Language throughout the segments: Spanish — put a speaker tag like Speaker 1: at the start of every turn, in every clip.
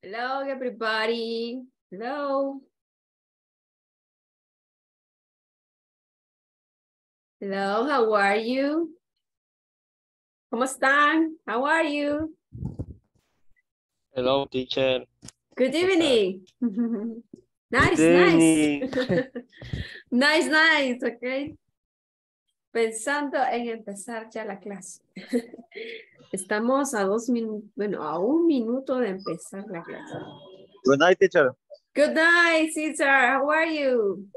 Speaker 1: Hello, everybody. Hello. Hello, how are you? ¿Cómo están? How are you?
Speaker 2: Hello, teacher.
Speaker 1: Good evening. nice,
Speaker 2: Good
Speaker 1: nice. nice, nice, ok. Pensando en empezar ya la clase. Estamos a dos minutos, bueno, a un minuto de empezar la clase.
Speaker 3: Good night, teacher.
Speaker 1: Good night, Cesar. How are you?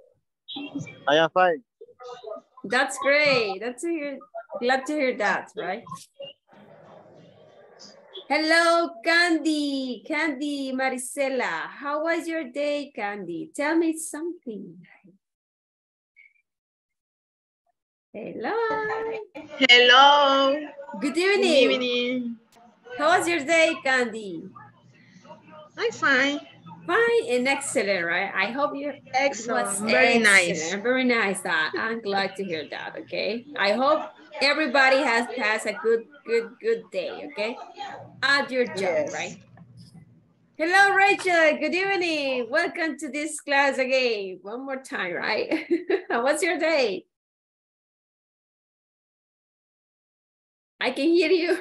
Speaker 3: I am fine.
Speaker 1: That's great. That's hear, glad to hear that, right? Hello, Candy. Candy Maricela. How was your day, Candy? Tell me something. Hello.
Speaker 4: Hello.
Speaker 1: Good evening.
Speaker 4: Good
Speaker 1: evening. How was your day, Candy?
Speaker 4: I'm fine.
Speaker 1: Fine and excellent, right? I hope you
Speaker 4: Excellent.
Speaker 1: was
Speaker 4: Very nice.
Speaker 1: Very nice. That I'm glad to hear that. Okay. I hope everybody has has a good, good, good day. Okay. At your job,
Speaker 4: Yes.
Speaker 1: right? Hello, Rachel. Good evening. Welcome to this class again. One more time, right? How was your day? I can hear you.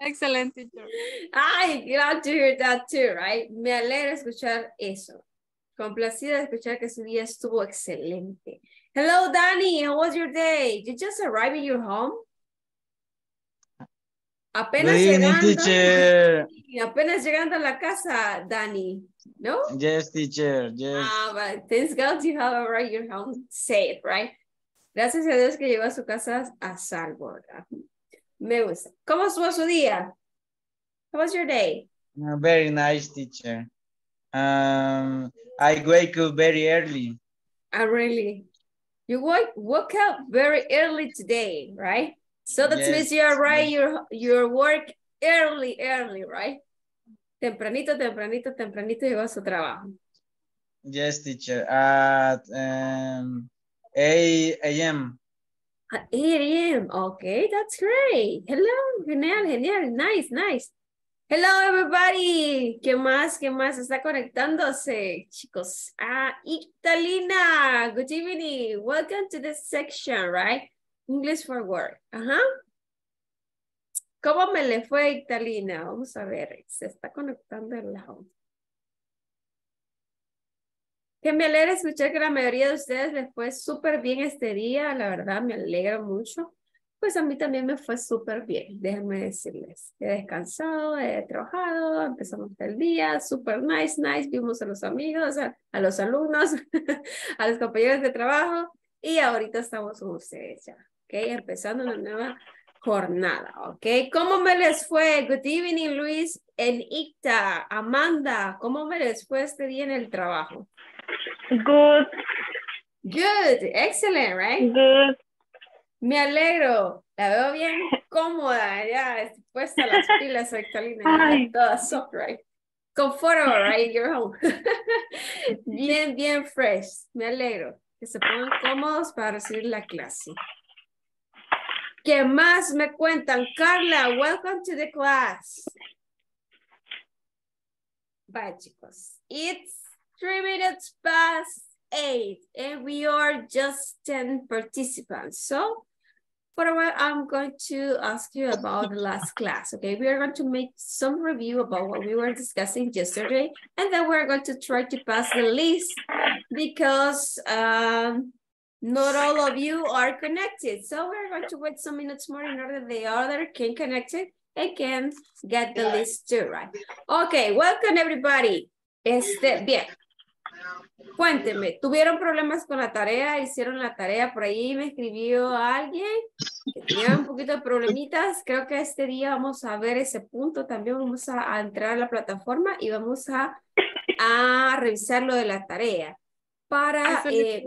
Speaker 5: Excellent teacher.
Speaker 1: Ay, glad to hear that too, right? Me alegra escuchar eso. Complacida de escuchar que su día estuvo excelente. Hello, Danny. How was your day? You just arrived in your home? Apenas
Speaker 6: Good evening,
Speaker 1: llegando.
Speaker 6: teacher.
Speaker 1: Apenas llegando a la casa, Danny. ¿No?
Speaker 6: Yes, teacher. Yes.
Speaker 1: Ah, but thanks God you have arrived your home safe, right? Gracias a Dios que llegó a su casa a salvo. ¿verdad? Me gusta. ¿Cómo estuvo su día? How was your day?
Speaker 6: Uh, very nice, teacher. Um, I wake up very early.
Speaker 1: I really, you woke, woke up very early today, right? So that means
Speaker 6: Yes,
Speaker 1: you arrive your, your work early, early, right? Tempranito, tempranito, tempranito llegó a su trabajo.
Speaker 6: Yes, teacher. At um, 8 a.m.
Speaker 1: At 8 a.m. Okay, that's great. Hello, genial, genial, nice, nice. Hello, everybody. ¿Qué más? ¿Qué más está conectándose, chicos? Ah, Italina. Good evening. Welcome to this section, right? English for work. Ajá. ¿Cómo me le fue, Italina? Vamos a ver. Se está conectando el lado. Que me alegra escuchar que la mayoría de ustedes les fue súper bien este día. La verdad, me alegra mucho. Pues a mí también me fue súper bien, déjenme decirles. He descansado, he trabajado, empezamos el día, súper nice, nice. Vimos a los amigos, a, a los alumnos, a los compañeros de trabajo y ahorita estamos con ustedes ya, ¿ok? Empezando una nueva jornada, ¿ok? ¿Cómo me les fue? Good evening, Luis, en Icta, Amanda, ¿cómo me les fue este día en el trabajo?
Speaker 7: Good,
Speaker 1: Good, excellent, right?
Speaker 7: good.
Speaker 1: Me alegro, la veo bien cómoda, ya puesta las pilas, Victorina, ya
Speaker 7: Ay.
Speaker 1: toda soft, right? Comfortable, right, in your home. bien, bien fresh, me alegro. Que se pongan cómodos para recibir la clase. ¿Qué más me cuentan? Carla, welcome to the class. Bye, chicos. It's three minutes past eight, and we are just 10 participants. So, for a while, I'm going to ask you about the last class, okay? We are going to make some review about what we were discussing yesterday, and then we're going to try to pass the list because um, not all of you are connected. So we're going to wait some minutes more in order the other can connect it and can get the list too, right? Okay, welcome everybody. Este, bien. Cuénteme, ¿tuvieron problemas con la tarea? ¿Hicieron la tarea? Por ahí me escribió alguien que tenía un poquito de problemitas. Creo que este día vamos a ver ese punto. También vamos a, a entrar a la plataforma y vamos a, a revisar lo de la tarea para eh,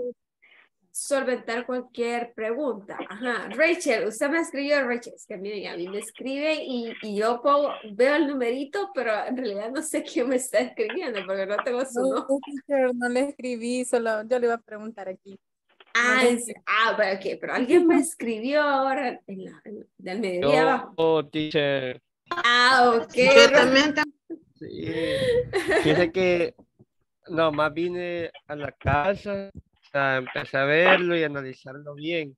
Speaker 1: solventar cualquier pregunta. Ajá. Rachel, usted me escribió, Rachel, es que a mí, a mí me escribe y, y yo pongo- veo el numerito, pero en realidad no sé quién me está escribiendo porque no tengo su
Speaker 5: No,
Speaker 1: nombre.
Speaker 5: teacher, no le escribí, solo yo le iba a preguntar aquí.
Speaker 1: Ah,
Speaker 5: le
Speaker 1: es- ah, pero, ok, pero alguien me escribió ahora en la, en- del mediodía abajo.
Speaker 2: Yo, teacher.
Speaker 1: Ah, ok.
Speaker 4: Yo también
Speaker 2: Sí. Fíjese que nomás vine a la casa, sea, empecé a verlo y analizarlo bien.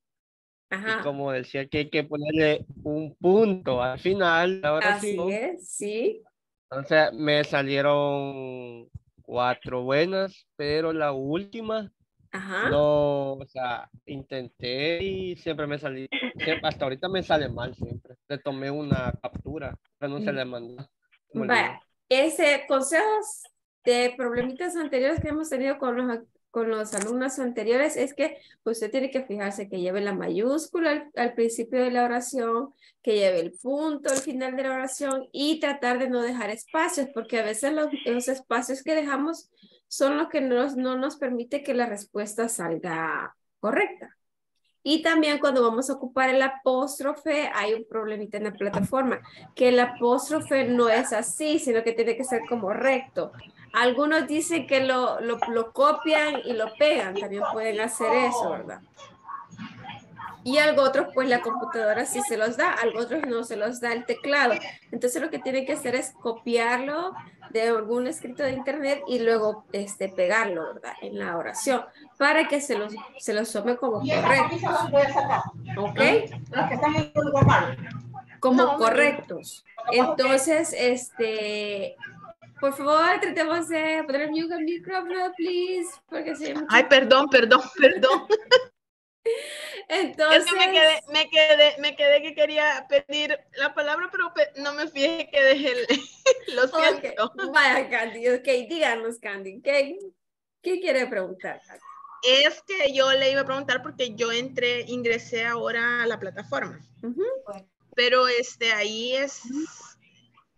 Speaker 2: Y
Speaker 1: Ajá.
Speaker 2: como decía que hay que ponerle un punto al final, la
Speaker 1: Así
Speaker 2: oración,
Speaker 1: es, sí.
Speaker 2: entonces me salieron cuatro buenas, pero la última
Speaker 1: Ajá.
Speaker 2: no, o sea, intenté y siempre me salí, siempre- hasta ahorita me sale mal siempre. Le tomé una captura, pero no se le mandó.
Speaker 1: Vaya, ese consejos de problemitas anteriores que hemos tenido con los, con los alumnos anteriores es que usted tiene que fijarse que lleve la mayúscula al, principio de la oración, que lleve el punto al final de la oración y tratar de no dejar espacios, porque a veces los, espacios que dejamos son los que no nos permite que la respuesta salga correcta. Y también cuando vamos a ocupar el apóstrofe, hay un problemita en la plataforma, que el apóstrofe no es así, sino que tiene que ser como recto. Algunos dicen que lo, lo, lo copian y lo pegan, también pueden hacer eso, ¿verdad? Y algo otros, pues la computadora sí se los da, algo otros no se los da el teclado. Entonces lo que tienen que hacer es copiarlo de algún escrito de internet y luego este, pegarlo, ¿verdad? En la oración, para que se los, se los tome como correctos. ¿Ok? Como
Speaker 4: No,
Speaker 1: correctos. Entonces, este, por favor, tratemos de poner mute el micrófono, please, porque si hay mucho-
Speaker 4: Ay, perdón, perdón, perdón.
Speaker 1: Entonces,
Speaker 4: Es que me quedé, me quedé, me quedé que quería pedir la palabra, pero pe- no me fijé que dejé el, lo siento.
Speaker 1: vaya Candy, ok, díganos Candy, ¿qué, qué quiere preguntar?
Speaker 4: Es que yo le iba a preguntar porque yo entré, ingresé ahora a la plataforma,
Speaker 1: Ujú.
Speaker 4: pero este, ahí es,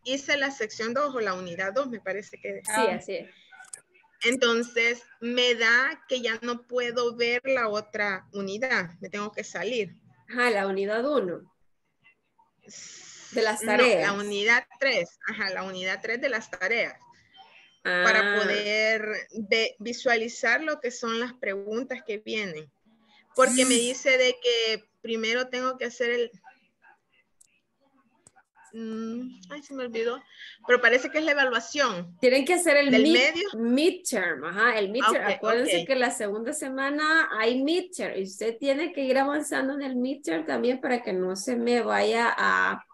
Speaker 4: hice la sección 2 o la unidad 2, me parece que.
Speaker 1: Sí, así es.
Speaker 4: Entonces, me da que ya no puedo ver la otra unidad, me tengo que salir.
Speaker 1: Ajá, la unidad 1. De las
Speaker 4: No,
Speaker 1: tareas.
Speaker 4: la unidad 3, ajá, la unidad 3 de las tareas. para
Speaker 1: Ah,
Speaker 4: poder visualizar lo que son las preguntas que vienen. Porque me dice de que primero tengo que hacer el... Mm, ay, se me olvidó. Pero parece que es la evaluación.
Speaker 1: Tienen que hacer el
Speaker 4: ¿Del
Speaker 1: mid-
Speaker 4: medio?
Speaker 1: midterm, ajá, el midterm.
Speaker 4: ok,
Speaker 1: Acuérdense
Speaker 4: ok.
Speaker 1: que la segunda semana hay midterm y usted tiene que ir avanzando en el midterm también para que no se me vaya a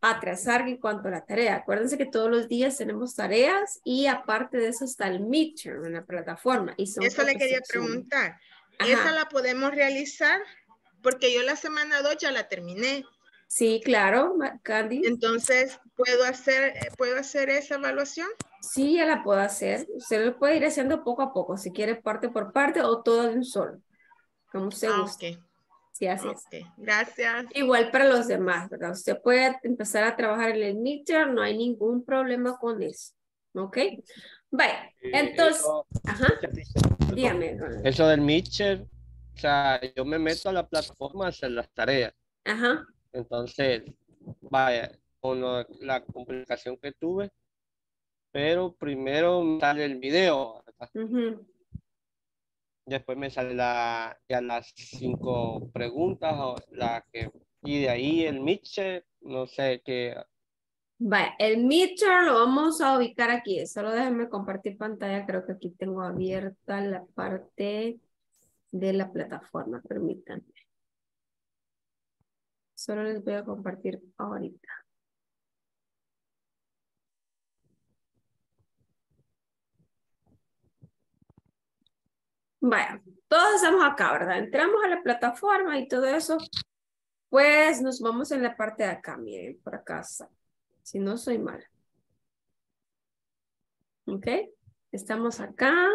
Speaker 1: atrasar en cuanto a la tarea. Acuérdense que todos los días tenemos tareas y aparte de eso está el midterm en la plataforma. Y
Speaker 4: Eso le quería preguntar.
Speaker 1: Ajá.
Speaker 4: ¿Esa la podemos realizar? Porque yo la semana 2 ya la terminé.
Speaker 1: Sí, claro, Candy.
Speaker 4: Entonces, ¿puedo hacer, eh, ¿puedo hacer esa evaluación?
Speaker 1: Sí, ya la puedo hacer. Usted lo puede ir haciendo poco a poco, si quiere parte por parte o todo de un solo. Como usted
Speaker 4: Ah,
Speaker 1: guste.
Speaker 4: ok.
Speaker 1: Sí, así es.
Speaker 4: ok. Gracias.
Speaker 1: Igual para los demás, ¿verdad? Usted puede empezar a trabajar en el midterm, no hay ningún problema con eso. ¿Ok? Vaya,
Speaker 2: Eh,
Speaker 1: entonces,
Speaker 2: eso-
Speaker 1: ajá, dígame.
Speaker 2: Eso del Mitchell, o sea, yo me meto a la plataforma a hacer las tareas.
Speaker 1: Ajá,
Speaker 2: Entonces, vaya, con lo- la complicación que tuve, pero primero me sale el video, ¿verdad?
Speaker 1: ujú,
Speaker 2: después me sale la, ya las cinco preguntas, o la que, y de ahí el Mitchell, no sé qué,
Speaker 1: Vaya, el midterm lo vamos a ubicar aquí. Solo déjenme compartir pantalla. Creo que aquí tengo abierta la parte de la plataforma. Permítanme. Solo les voy a compartir ahorita. Vaya, todos estamos acá, ¿verdad? Entramos a la plataforma y todo eso. Pues nos vamos en la parte de acá, miren, por acá. Si no soy mala. ¿Ok? Estamos acá.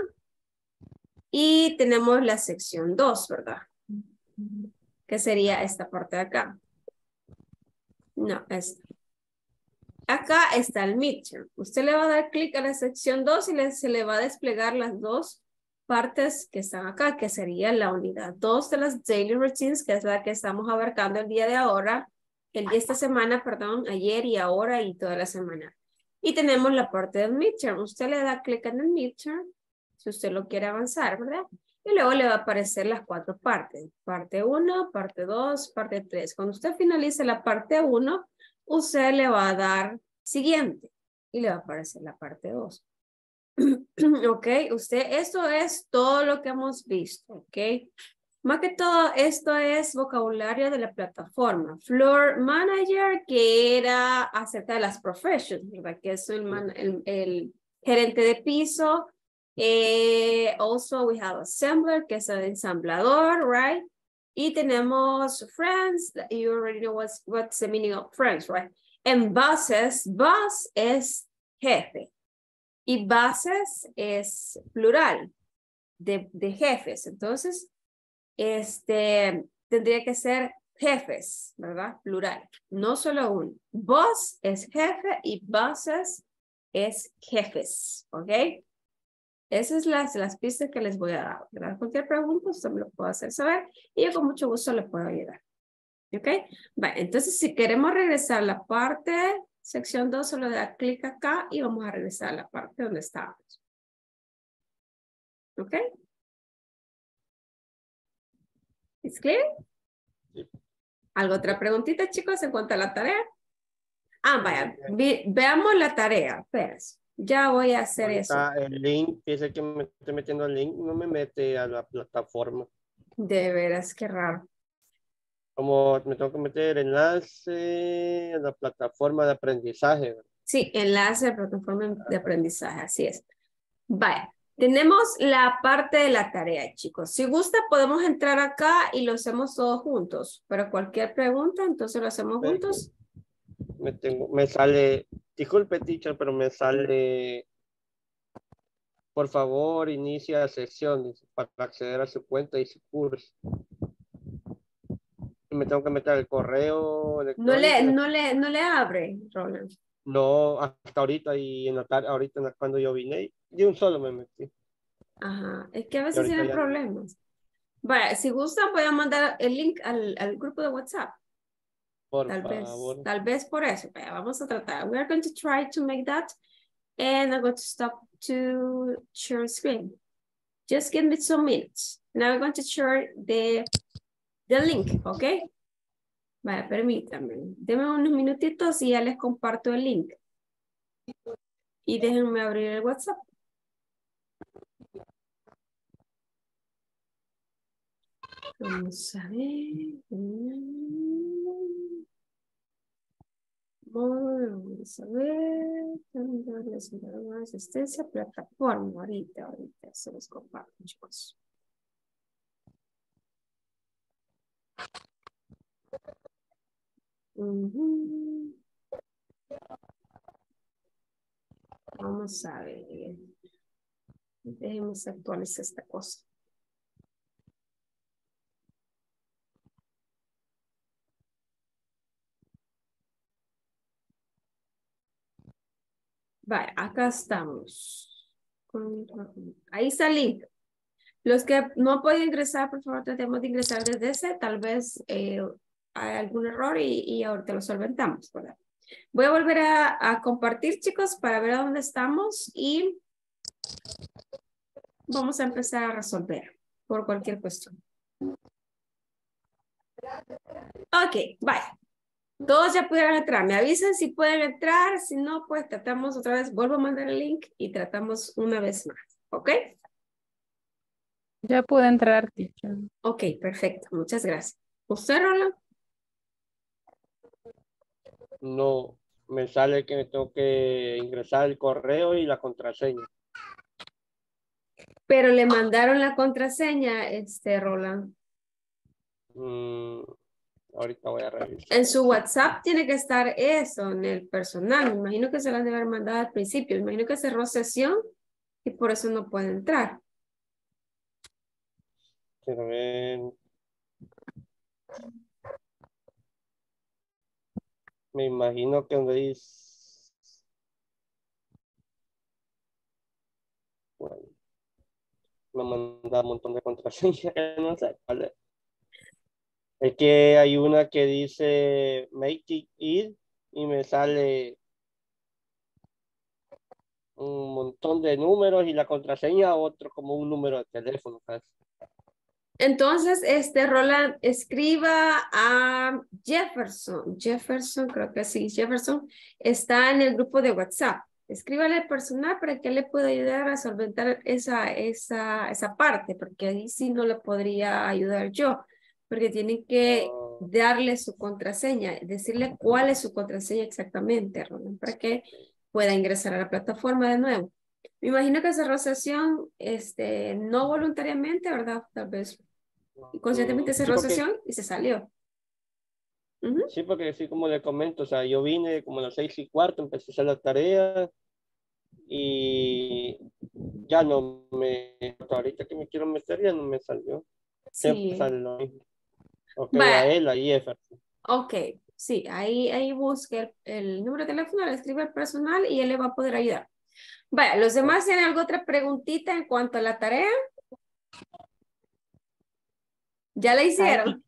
Speaker 1: Y tenemos la sección 2, ¿verdad? Que sería esta parte de acá. No, esta. Acá está el midterm. Usted le va a dar clic a la sección 2 y le- se le va a desplegar las dos partes que están acá, que sería la unidad 2 de las daily routines, que es la que estamos abarcando el día de ahora, el día de esta semana, perdón, ayer y ahora y toda la semana. Y tenemos la parte del midterm. Usted le da clic en el midterm, si usted lo quiere avanzar, ¿verdad? Y luego le va a aparecer las cuatro partes. Parte 1, parte 2, parte 3. Cuando usted finalice la parte 1, usted le va a dar siguiente. y le va a aparecer la parte 2. ok, usted, esto es todo lo que hemos visto, ok. Más que todo, esto es vocabulario de la plataforma. Floor Manager, que era acerca las professions, ¿verdad? Que es el, el gerente de piso. Eh, also, we have assembler, que es el ensamblador, right? Y tenemos friends, you already know what's, what's the meaning of friends, right? En bases, boss es jefe. Y bases es plural de, de jefes. Entonces, este, tendría que ser jefes, ¿verdad? Plural, no solo uno. Boss es jefe y bosses es jefes, ¿ok? Esas son las, las pistas que les voy a dar. ¿verdad? Cualquier pregunta usted me lo puede hacer saber y yo con mucho gusto le puedo ayudar. ¿Ok? Vale, entonces si queremos regresar a la parte, sección 2, solo da clic acá y vamos a regresar a la parte donde estábamos. ¿Ok? ¿Es clear? ¿Algo otra preguntita, chicos, en cuanto a la tarea? Ah, vaya, veamos la tarea. Espérense. Ya voy a hacer eso.
Speaker 2: El link, dice que me estoy metiendo el link, no me mete a la plataforma.
Speaker 1: De veras, qué raro.
Speaker 2: Como me tengo que meter enlace a la plataforma de aprendizaje.
Speaker 1: Sí, enlace a la plataforma de aprendizaje, así es. Vaya, tenemos la parte de la tarea, chicos. Si gusta, podemos entrar acá y lo hacemos todos juntos. Pero cualquier pregunta, entonces lo hacemos juntos.
Speaker 2: Me, tengo, me sale Disculpe, teacher, pero me sale, por favor, inicia sesión para acceder a su cuenta y su curso. Me tengo que meter el correo.
Speaker 1: No le, no le, no le abre, Roland.
Speaker 2: No, hasta ahorita y en la tarde, ahorita cuando yo vine, de un solo me metí.
Speaker 1: Ajá, es que a veces tienen problemas. Vale, si gustan, voy a mandar el link al, al grupo de WhatsApp.
Speaker 2: Por
Speaker 1: tal
Speaker 2: favor.
Speaker 1: vez, tal vez por eso. Vamos a tratar. We are going to try to make that. And I'm going to stop to share screen. Just give me some minutes. Now I'm going to share the, the link, okay? Vaya, permítanme. Denme unos minutitos y ya les comparto el link. Y déjenme abrir el WhatsApp. Vamos a ver. Vamos a ver. Una asistencia plataforma. Ahorita, ahorita se los comparto, chicos. Vamos a ver. Dejemos actualizar esta cosa. Vale, acá estamos. Ahí está el link. Los que no pueden ingresar, por favor, tratemos de ingresar desde ese. Tal vez eh, hay algún error y, y, ahorita lo solventamos. Voy a volver a, a compartir, chicos, para ver a dónde estamos y vamos a empezar a resolver por cualquier cuestión. Ok, bye. Todos ya pudieron entrar. Me avisan si pueden entrar. Si no, pues tratamos otra vez. Vuelvo a mandar el link y tratamos una vez más. ¿Ok?
Speaker 5: Ya pude entrar, teacher.
Speaker 1: Ok, perfecto. Muchas gracias. ¿Usted, Roland?
Speaker 2: No, me sale que me tengo que ingresar el correo y la contraseña.
Speaker 1: Pero le mandaron la contraseña, este, Roland.
Speaker 2: Mm, ahorita voy a revisar.
Speaker 1: En su WhatsApp tiene que estar eso, en el personal. Me imagino que se la debe haber mandado al principio. Me imagino que cerró sesión y por eso no puede entrar.
Speaker 2: Quiero ver. Me imagino que donde dice... Bueno, me manda un montón de contraseñas, no sé cuál es. Es que hay una que dice make it eat y me sale un montón de números y la contraseña otro como un número de teléfono casi.
Speaker 1: Entonces, este Roland escriba a Jefferson. Jefferson, creo que sí, Jefferson está en el grupo de WhatsApp. Escríbale al personal para que le pueda ayudar a solventar esa, esa, esa parte, porque ahí sí no le podría ayudar yo, porque tienen que
Speaker 2: Oh,
Speaker 1: darle su contraseña, decirle cuál es su contraseña exactamente, Ronald, para que pueda ingresar a la plataforma de nuevo. Me imagino que cerró sesión, este, no voluntariamente, ¿verdad? Tal vez conscientemente
Speaker 2: sí,
Speaker 1: cerró
Speaker 2: porque-
Speaker 1: sesión y se salió. Ujú.
Speaker 2: Sí, porque sí, como le comento, o sea, yo vine como a las seis y cuarto, empecé a hacer la tarea y ya no me, ahorita que me quiero meter ya no me salió. Siempre
Speaker 1: Sí.
Speaker 2: sale lo mismo. Ok, a él, a Jefferson.
Speaker 1: Ok, sí, ahí, ahí busque el, el número de teléfono, le escribe al personal y él le va a poder ayudar. Vaya, ¿los demás tienen alguna otra preguntita en cuanto a la tarea? ¿Ya la hicieron?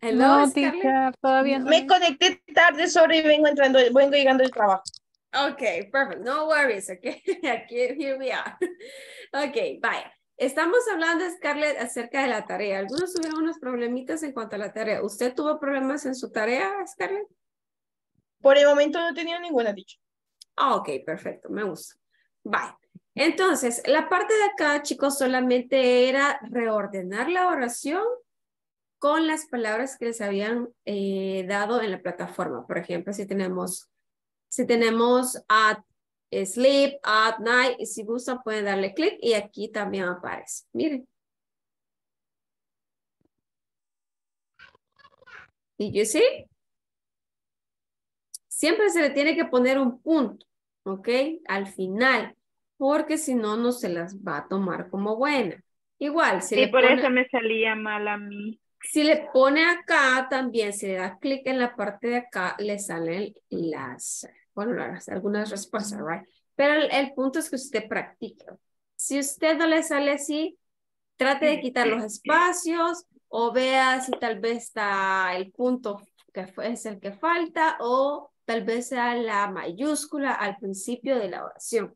Speaker 1: Hello,
Speaker 5: No, teacher, todavía no.
Speaker 7: Me conecté tarde, sorry, vengo entrando, vengo llegando del trabajo.
Speaker 1: Okay, perfect. No worries, okay. Aquí, here we are. Okay, vaya. Estamos hablando, Scarlett, acerca de la tarea. Algunos tuvieron unos problemitas en cuanto a la tarea. ¿Usted tuvo problemas en su tarea, Scarlett?
Speaker 7: Por el momento no he tenido ninguna dicha.
Speaker 1: Ah, ok, perfecto, me gusta. Bye. Entonces, la parte de acá, chicos, solamente era reordenar la oración con las palabras que les habían eh, dado en la plataforma. Por ejemplo, si tenemos, si tenemos at sleep, at night, y si gustan pueden darle clic y aquí también aparece. Miren. ¿Y you see? Siempre se le tiene que poner un punto, ¿ok? Al final, porque si no, no se las va a tomar como buena. Igual, si
Speaker 8: Sí,
Speaker 1: le
Speaker 8: por
Speaker 1: pone-
Speaker 8: eso me salía mal a mí.
Speaker 1: si le pone acá también, si le da clic en la parte de acá, le salen las, las- algunas respuestas, right? Pero el, el punto es que usted practique. Si usted no le sale así, trate de quitar los espacios o vea si tal vez está el punto que es el que falta o tal vez sea la mayúscula al principio de la oración.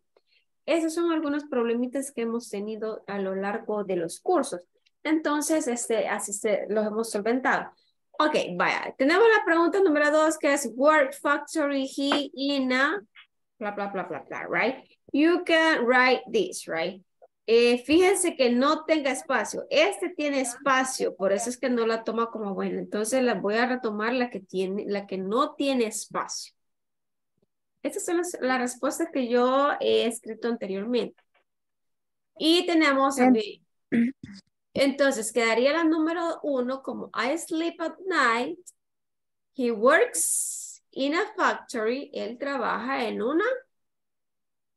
Speaker 1: Esos son algunos problemitas que hemos tenido a lo largo de los cursos. Entonces, este, así se, los hemos solventado. Ok, vaya. Tenemos la pregunta número dos que es Word Factory He in a bla, bla, bla, bla, right? You can write this, right? Eh, fíjense que no tenga espacio. Este tiene espacio, por eso es que no la toma como buena. Entonces la voy a retomar la que tiene, la que no tiene espacio. Estas son las, las respuestas que yo he escrito anteriormente. Y tenemos. Entonces quedaría la número uno como I sleep at night. He works in a factory. Él trabaja en una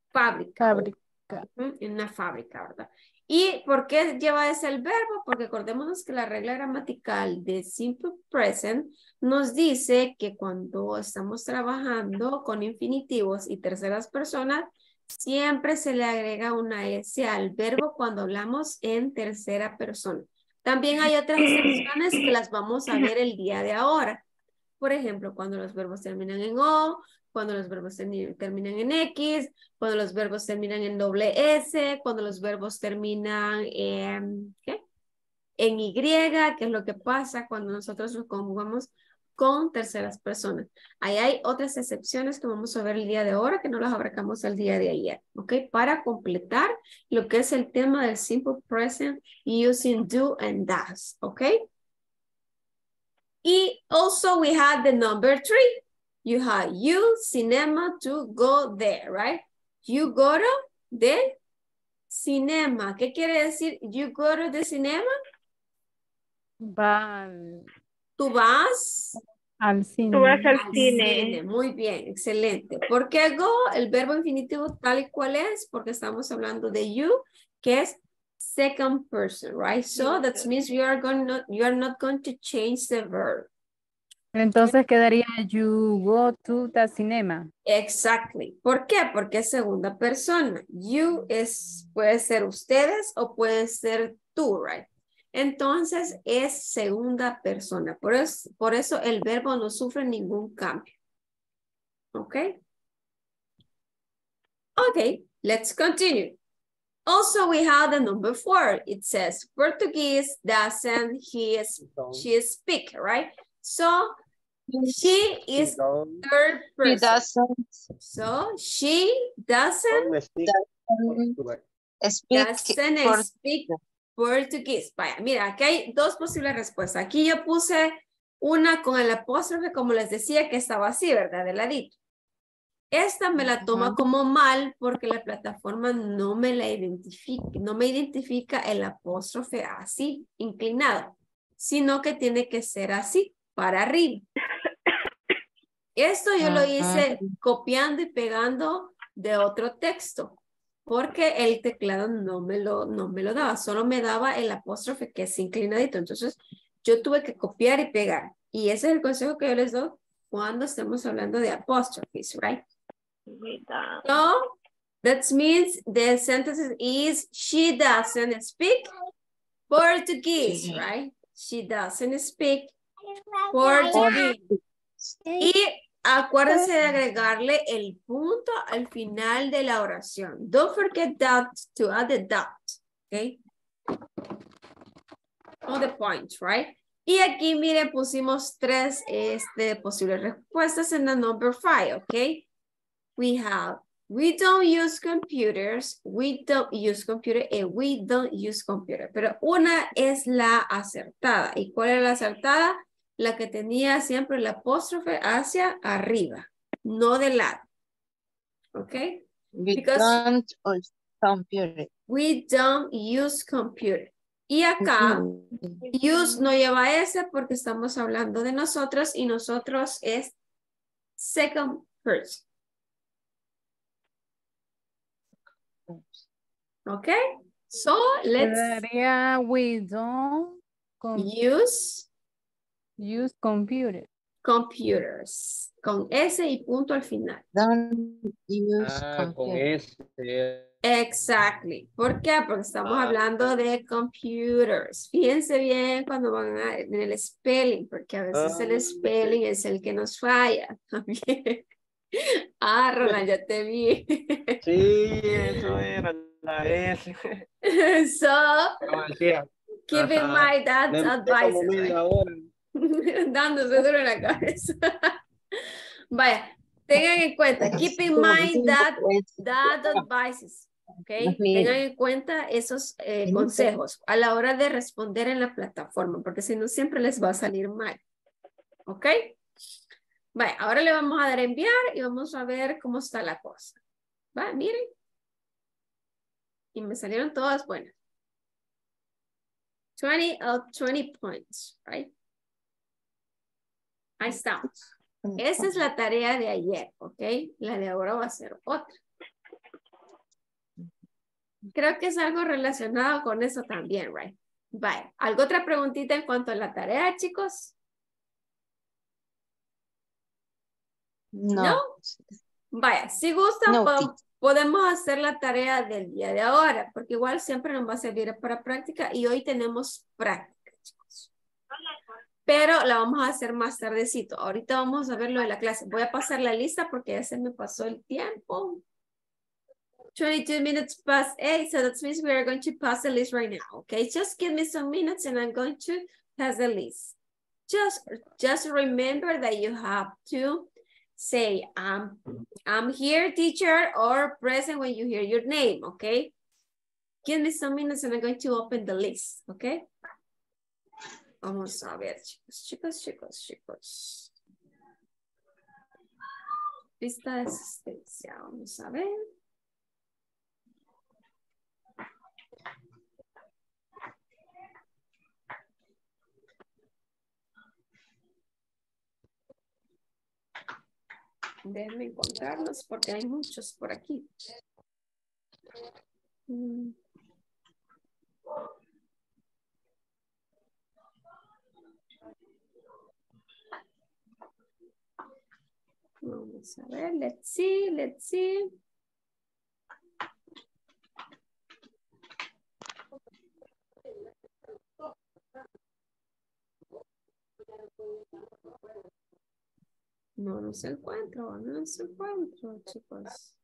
Speaker 1: fábrica.
Speaker 5: Fábrica.
Speaker 1: En una fábrica, ¿verdad? ¿Y por qué lleva ese el verbo? Porque acordémonos que la regla gramatical de simple present nos dice que cuando estamos trabajando con infinitivos y terceras personas, siempre se le agrega una S al verbo cuando hablamos en tercera persona. También hay otras excepciones que las vamos a ver el día de ahora. Por ejemplo, cuando los verbos terminan en O, cuando los verbos termi- terminan en X, cuando los verbos terminan en doble S, cuando los verbos terminan en, ¿qué? en Y, que es lo que pasa cuando nosotros nos conjugamos con terceras personas. Ahí hay otras excepciones que vamos a ver el día de ahora, que no las abarcamos el día de ayer, ¿ok? Para completar lo que es el tema del simple present using do and does, ¿ok? Y also we had the number three. You have you cinema to go there, right? You go to the cinema. ¿Qué quiere decir you go to the cinema?
Speaker 5: Va al,
Speaker 1: Tú vas
Speaker 5: al cine.
Speaker 8: Tú vas al
Speaker 1: al
Speaker 8: cine.
Speaker 1: Muy bien, excelente. ¿Por qué go? El verbo infinitivo tal y cual es, porque estamos hablando de you, que es second person, right? So that means you are going not, you are not going to change the verb.
Speaker 5: Entonces quedaría you go to the cinema.
Speaker 1: Exactly. ¿Por qué? Porque es segunda persona. You es, puede ser ustedes o puede ser tú, right? Entonces es segunda persona. Por eso, por eso el verbo no sufre ningún cambio. ¿Ok? Ok, let's continue. Also, we have the number four. It says Portuguese doesn't he she speak, right? So she is third person.
Speaker 7: doesn't
Speaker 1: So, she doesn't,
Speaker 2: speak
Speaker 1: doesn't speak Portuguese. Vaya, mira, aquí hay dos posibles respuestas. Aquí yo puse una con el apóstrofe, como les decía, que estaba así, ¿verdad? De ladito. Esta me la toma como mal porque la plataforma no me la identifica, no me identifica el apóstrofe así, inclinado, sino que tiene que ser así, para arriba. Esto yo lo hice copiando y pegando de otro texto, porque el teclado no me lo, no me lo daba, solo me daba el apóstrofe que es inclinadito. Entonces, yo tuve que copiar y pegar. Y ese es el consejo que yo les doy cuando estemos hablando de apóstrofes, right? So, that means the sentence is she doesn't speak Portuguese,
Speaker 9: Sí.
Speaker 1: right? She doesn't speak Portuguese. Y acuérdense de agregarle el punto al final de la oración. Don't forget that to add the dot, okay? All the points, right? Y aquí, miren, pusimos tres este, posibles respuestas en la number five, okay? We have, we don't use computers, we don't use computer, and we don't use computer. Pero una es la acertada. ¿Y cuál es la acertada? La que tenía siempre el apóstrofe hacia arriba, no de lado. ¿Ok?
Speaker 9: We
Speaker 1: Because-
Speaker 9: don't use computer.
Speaker 1: We don't use computer. Y acá, use no lleva S porque estamos hablando de nosotros y nosotros es second person. ¿Ok? So, let's
Speaker 5: we don't
Speaker 1: use
Speaker 5: use computer.
Speaker 1: computers con S y punto al final.
Speaker 9: Don't use
Speaker 2: Ah, con ese.
Speaker 1: Exactly. ¿Por qué? Porque estamos
Speaker 2: Ah.
Speaker 1: hablando de computers. Fíjense bien cuando van a, en el spelling, porque a veces el
Speaker 2: Ah,
Speaker 1: spelling es el que nos falla también. Ah, Ronald, ya te vi.
Speaker 2: Sí, eso era la S.
Speaker 1: So,
Speaker 2: Como decía,
Speaker 1: keep in mind that advice. Dándose duro en la cabeza. Vaya, tengan en cuenta, keep in mind that that advices. ¿ok? Tengan en cuenta esos eh, consejos a la hora de responder en la plataforma, porque si no siempre les va a salir mal. ¿Ok? Vale, ahora le vamos a dar a enviar y vamos a ver cómo está la cosa. Va, miren. Y me salieron todas buenas. 20 out 20 points, right? Ahí estamos. Esa es la tarea de ayer, ¿ok? La de ahora va a ser otra. Creo que es algo relacionado con eso también, right? Vale. ¿Algo otra preguntita en cuanto a la tarea, chicos?
Speaker 9: No.
Speaker 1: ¿No? Vaya, si gustan,
Speaker 9: No,
Speaker 1: podemos hacer la tarea del día de ahora, porque igual siempre nos va a servir para práctica y hoy tenemos práctica. Pero la vamos a hacer más tardecito. Ahorita vamos a ver lo de la clase. Voy a pasar la lista porque ya se me pasó el tiempo. 22 minutes past 8, so that means we are going to pass the list right now, okay? Just give me some minutes and I'm going to pass the list. Just, just remember that you have to say, um, I'm here, teacher, or present when you hear your name, okay? Give me some minutes and I'm going to open the list, okay? Vamos a ver, chicos, chicos, chicos, chicos. Lista de asistencia, vamos a ver. Déjenme encontrarlos porque hay muchos por aquí. Mm. Vamos a ver, let's see, let's see. No los encuentro, no los encuentro, chicos.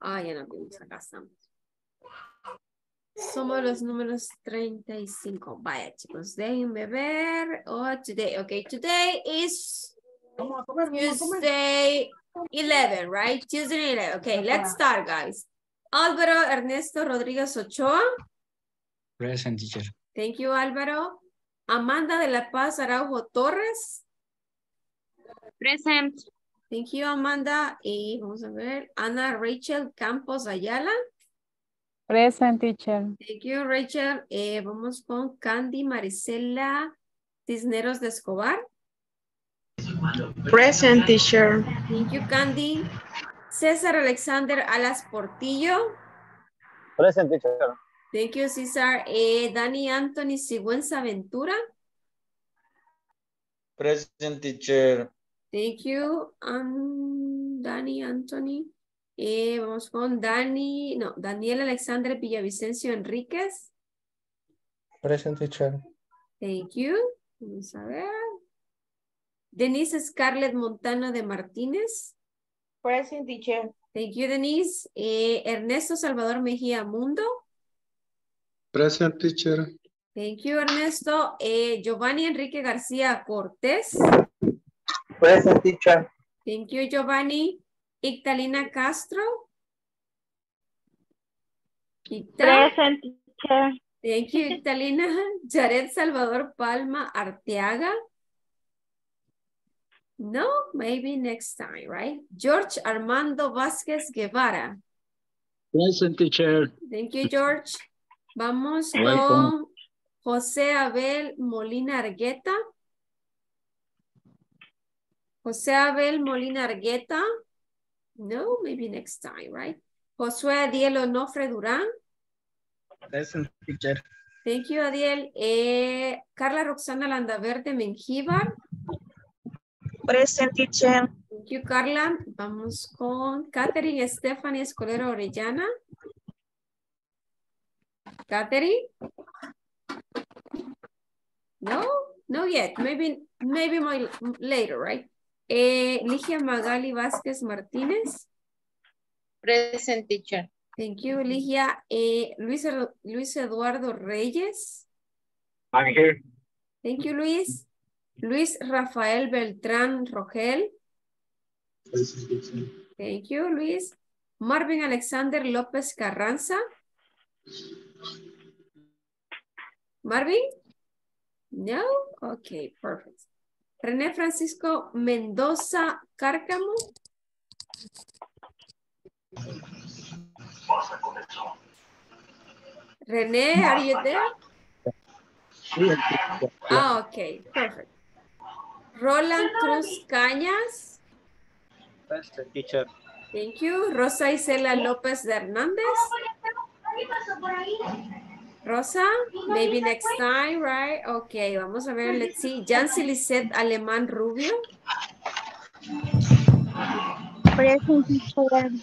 Speaker 1: Ah, ya nos vimos, acá estamos. Somos los números 35. Vaya, chicos, déjenme ver. Oh, today. Okay, today is Tuesday 11, right? Tuesday 11. Okay, let's start, guys. Álvaro Ernesto Rodríguez Ochoa.
Speaker 6: Present teacher.
Speaker 1: Thank you, Álvaro. Amanda de la Paz Araujo Torres.
Speaker 8: Present.
Speaker 1: Thank you, Amanda. Y vamos a ver, Ana Rachel Campos Ayala.
Speaker 5: Present teacher.
Speaker 1: Thank you, Rachel. Eh, vamos con Candy Marisela Cisneros de Escobar.
Speaker 4: Present teacher.
Speaker 1: Thank you, Candy. César Alexander Alas Portillo.
Speaker 3: Present teacher.
Speaker 1: Thank you, César. Eh, Dani Anthony Sigüenza Ventura.
Speaker 6: Present teacher.
Speaker 1: Thank you, um, Dani Anthony. Eh, vamos con Dani, no, Daniel Alexander Villavicencio Enríquez.
Speaker 10: Present teacher.
Speaker 1: Thank you. Vamos a ver. Denise Scarlett Montano de Martínez.
Speaker 7: Present teacher.
Speaker 1: Thank you, Denise. Eh, Ernesto Salvador Mejía Mundo.
Speaker 10: Present teacher.
Speaker 1: Thank you, Ernesto. Eh, Giovanni Enrique García Cortés.
Speaker 3: Present teacher.
Speaker 1: Thank you, Giovanni. Ictalina Castro. Icta.
Speaker 8: Present teacher.
Speaker 1: Thank you, Ictalina. Jared Salvador Palma Arteaga. No, maybe next time, right? George Armando Vázquez Guevara.
Speaker 10: Present teacher.
Speaker 1: Thank you, George. Vamos
Speaker 10: Welcome.
Speaker 1: con José Abel Molina Argueta. José Abel Molina Argueta. No, maybe next time, right? Josué Adiel Onofre Durán.
Speaker 10: Present teacher.
Speaker 1: Thank you, Adiel. Eh, Carla Roxana Landaverde Mengíbar.
Speaker 7: Present teacher.
Speaker 1: Thank you, Carla. Vamos con Catherine Stephanie Escolero Orellana. Catherine? No, no yet. Maybe, maybe my, later, right? Eh, Ligia Magali Vázquez Martínez.
Speaker 9: Present teacher.
Speaker 1: Thank you, Ligia. Eh, Luis, Luis Eduardo Reyes.
Speaker 10: I'm here.
Speaker 1: Thank you, Luis. Luis Rafael Beltrán Rogel. Thank you, Luis. Marvin Alexander López Carranza. Marvin? No? Okay, perfect. René Francisco Mendoza Cárcamo. René, are you there? Ah, okay, perfect. Roland Cruz Cañas.
Speaker 2: Teacher.
Speaker 1: Thank you. Rosa Isela López de Hernández. Rosa, maybe next time, right? Okay, vamos a ver, let's see. Jancy Lisette Alemán Rubio.